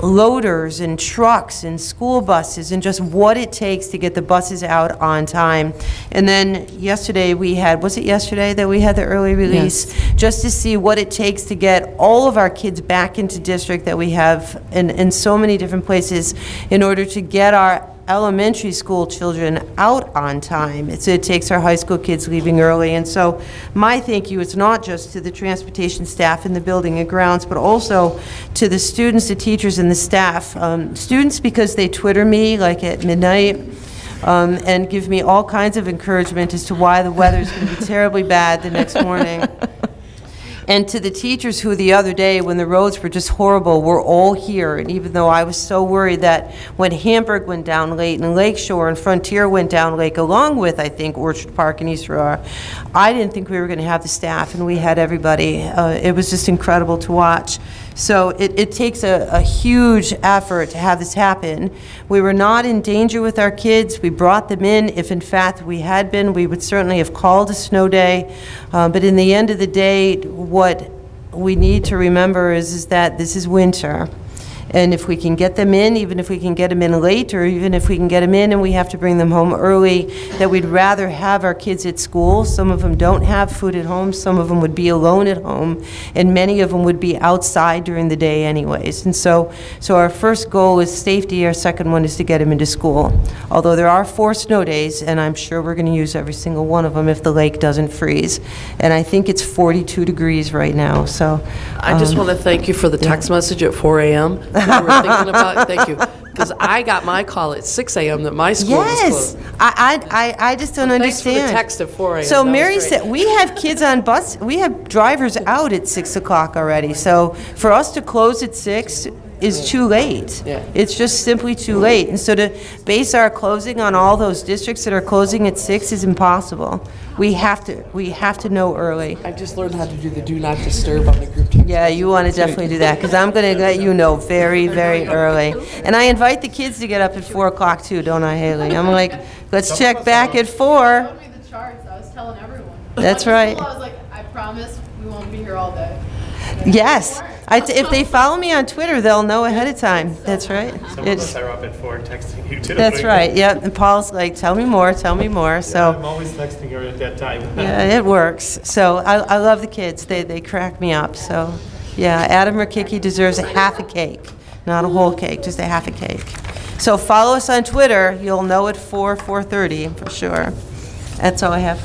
loaders and trucks and school buses and just what it takes to get the buses out on time. And then yesterday we had, was it yesterday that we had the early release? Just to see what it takes to get all of our kids back into district that we have in, in so many different places in order to get our elementary school children out on time. It's, it takes our high school kids leaving early. And so my thank you is not just to the transportation staff in the building and grounds, but also to the students, the teachers, and the staff. Um, students because they Twitter me like at midnight. Um, and give me all kinds of encouragement as to why the weather is going to be terribly bad the next morning. And to the teachers who the other day, when the roads were just horrible, were all here. And even though I was so worried that when Hamburg went down late and Lakeshore and Frontier went down lake, along with, I think, Orchard Park and East Aurora, I didn't think we were going to have the staff, and we had everybody. Uh, it was just incredible to watch. So it, it takes a, a huge effort to have this happen. We were not in danger with our kids. We brought them in. If in fact we had been, we would certainly have called a snow day. Uh, but in the end of the day, what we need to remember is, is that this is winter. And if we can get them in, even if we can get them in late, or even if we can get them in and we have to bring them home early, that we'd rather have our kids at school. Some of them don't have food at home, some of them would be alone at home, and many of them would be outside during the day anyways. And so, so our first goal is safety, our second one is to get them into school. Although there are four snow days, and I'm sure we're going to use every single one of them if the lake doesn't freeze. And I think it's 42 degrees right now, so. I just um, want to thank you for the text message at 4 AM. Were thinking about, thank you, because I got my call at 6 AM that my school was Yes, closed. I, I, I- I just don't understand. Thanks for the text at 4 a.m. So That Mary said, we have kids on bus, we have drivers out at 6 o'clock already. So for us to close at 6 is too late. Yeah. It's just simply too late. And so to base our closing on all those districts that are closing at 6 is impossible. We have to, we have to know early. I just learned how to do the do not disturb on the group text. Yeah, you want to definitely do that, because I'm going to let you know very, very early. And I invite the kids to get up at 4 o'clock too, don't I, Haley? I'm like, let's check back at 4. me the charts, I was telling everyone. That's right. I was like, I promise we won't be here all day. Yes. I t- If they follow me on Twitter, they'll know ahead of time. That's right. Some of us are up at four texting you too. That's right, yep. And Paul's like, tell me more, tell me more, so. I'm always texting her at that time. Yeah, it works. So I, I love the kids. They, they crack me up. So, yeah, Adam Rakicki deserves a half a cake, not a whole cake, just a half a cake. So follow us on Twitter. You'll know at 4, 4:30 for sure. That's all I have.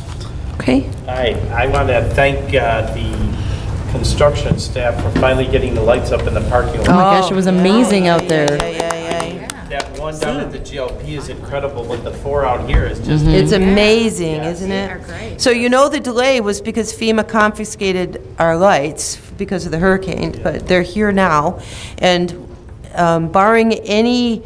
Okay. Hi, I want to thank uh, the construction staff for finally getting the lights up in the parking lot. Oh my gosh, it was amazing out there. That one down at the GLP is incredible, but the four out here is just. It's amazing, isn't it? So you know the delay was because FEMA confiscated our lights because of the hurricane, but they're here now. And um, barring any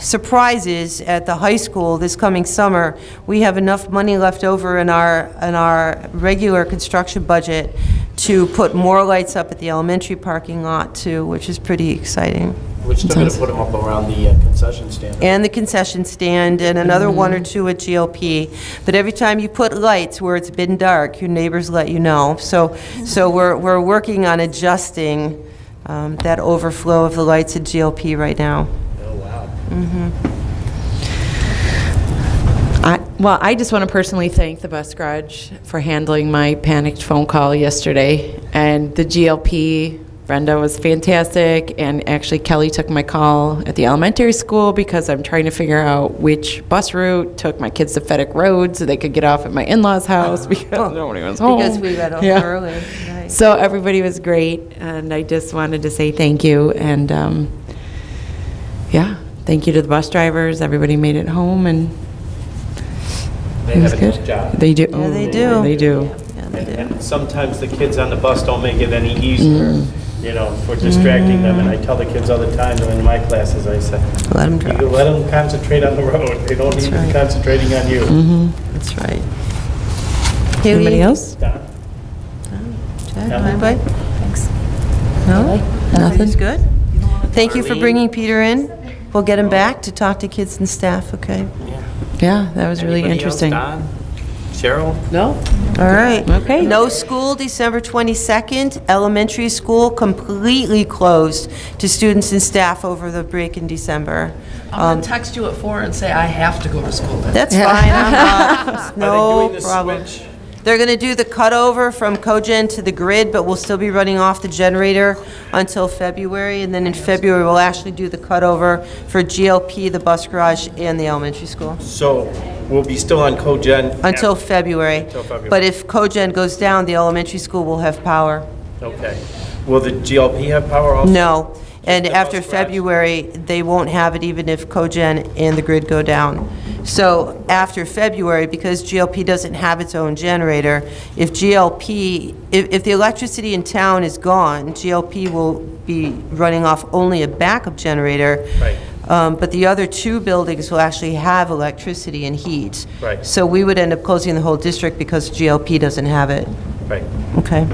surprises at the high school this coming summer, we have enough money left over in our, in our regular construction budget to put more lights up at the elementary parking lot too, which is pretty exciting. We're still going to put them up around the uh, concession stand. And the concession stand, and another one or two at GLP. But every time you put lights where it's been dark, your neighbors let you know. So, so we're, we're working on adjusting um, that overflow of the lights at GLP right now. Oh, wow. I, well, I just want to personally thank the bus garage for handling my panicked phone call yesterday. And the GLP, Brenda was fantastic. And actually, Kelly took my call at the elementary school because I'm trying to figure out which bus route took my kids to Fedek Road so they could get off at my in-laws' house because nobody was home. Because we got off Yeah. early. Right. So everybody was great, and I just wanted to say thank you. And um, yeah, thank you to the bus drivers. Everybody made it home, and They it was have a good. job. They do. Yeah, they Oh, do. They do. And and sometimes the kids on the bus don't make it any easier, Mm. you know, for distracting them. And I tell the kids all the time in my classes, I say, Let them you let them concentrate on the road. They don't need to be right. concentrating on you. Mm-hmm. That's right. Haley? Anybody else? Don? Chad, No. anybody? Thanks. No? Nothing? Nothing's good? Thank you for bringing Peter in. We'll get him back to talk to kids and staff, okay? Yeah, that was really Anybody else? interesting. Don? Cheryl? No? All right. Okay. No school December 22nd. Elementary school completely closed to students and staff over the break in December. I'm Um, going to text you at 4 and say I have to go to school then. That's fine, I'm not, Are no they doing the problem. switch? They're gonna do the cutover from cogen to the grid, but we'll still be running off the generator until February, and then in February, we'll actually do the cutover for GLP, the bus garage, and the elementary school. So we'll be still on cogen? Until after- February. Until February. But if cogen goes down, the elementary school will have power. Okay. Will the GLP have power also? No, and after bus garage? February, they won't have it even if cogen and the grid go down. So after February, because GLP doesn't have its own generator, if GLP, if, if the electricity in town is gone, GLP will be running off only a backup generator. Right. Um, But the other two buildings will actually have electricity and heat. Right. So we would end up closing the whole district because GLP doesn't have it. Right. Okay?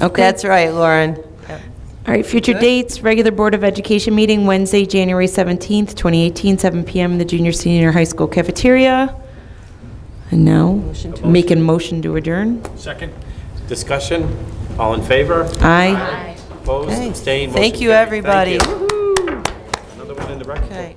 Okay. That's right, Lauren. All right, future dates, regular Board of Education meeting Wednesday, January 17th, 2018, 7 p.m. in the junior senior high school cafeteria. And now, making motion to adjourn. Second. Discussion? All in favor? Aye. Opposed, abstained, motion Thank you, carried. everybody. Thank you. Another one in the record. Okay.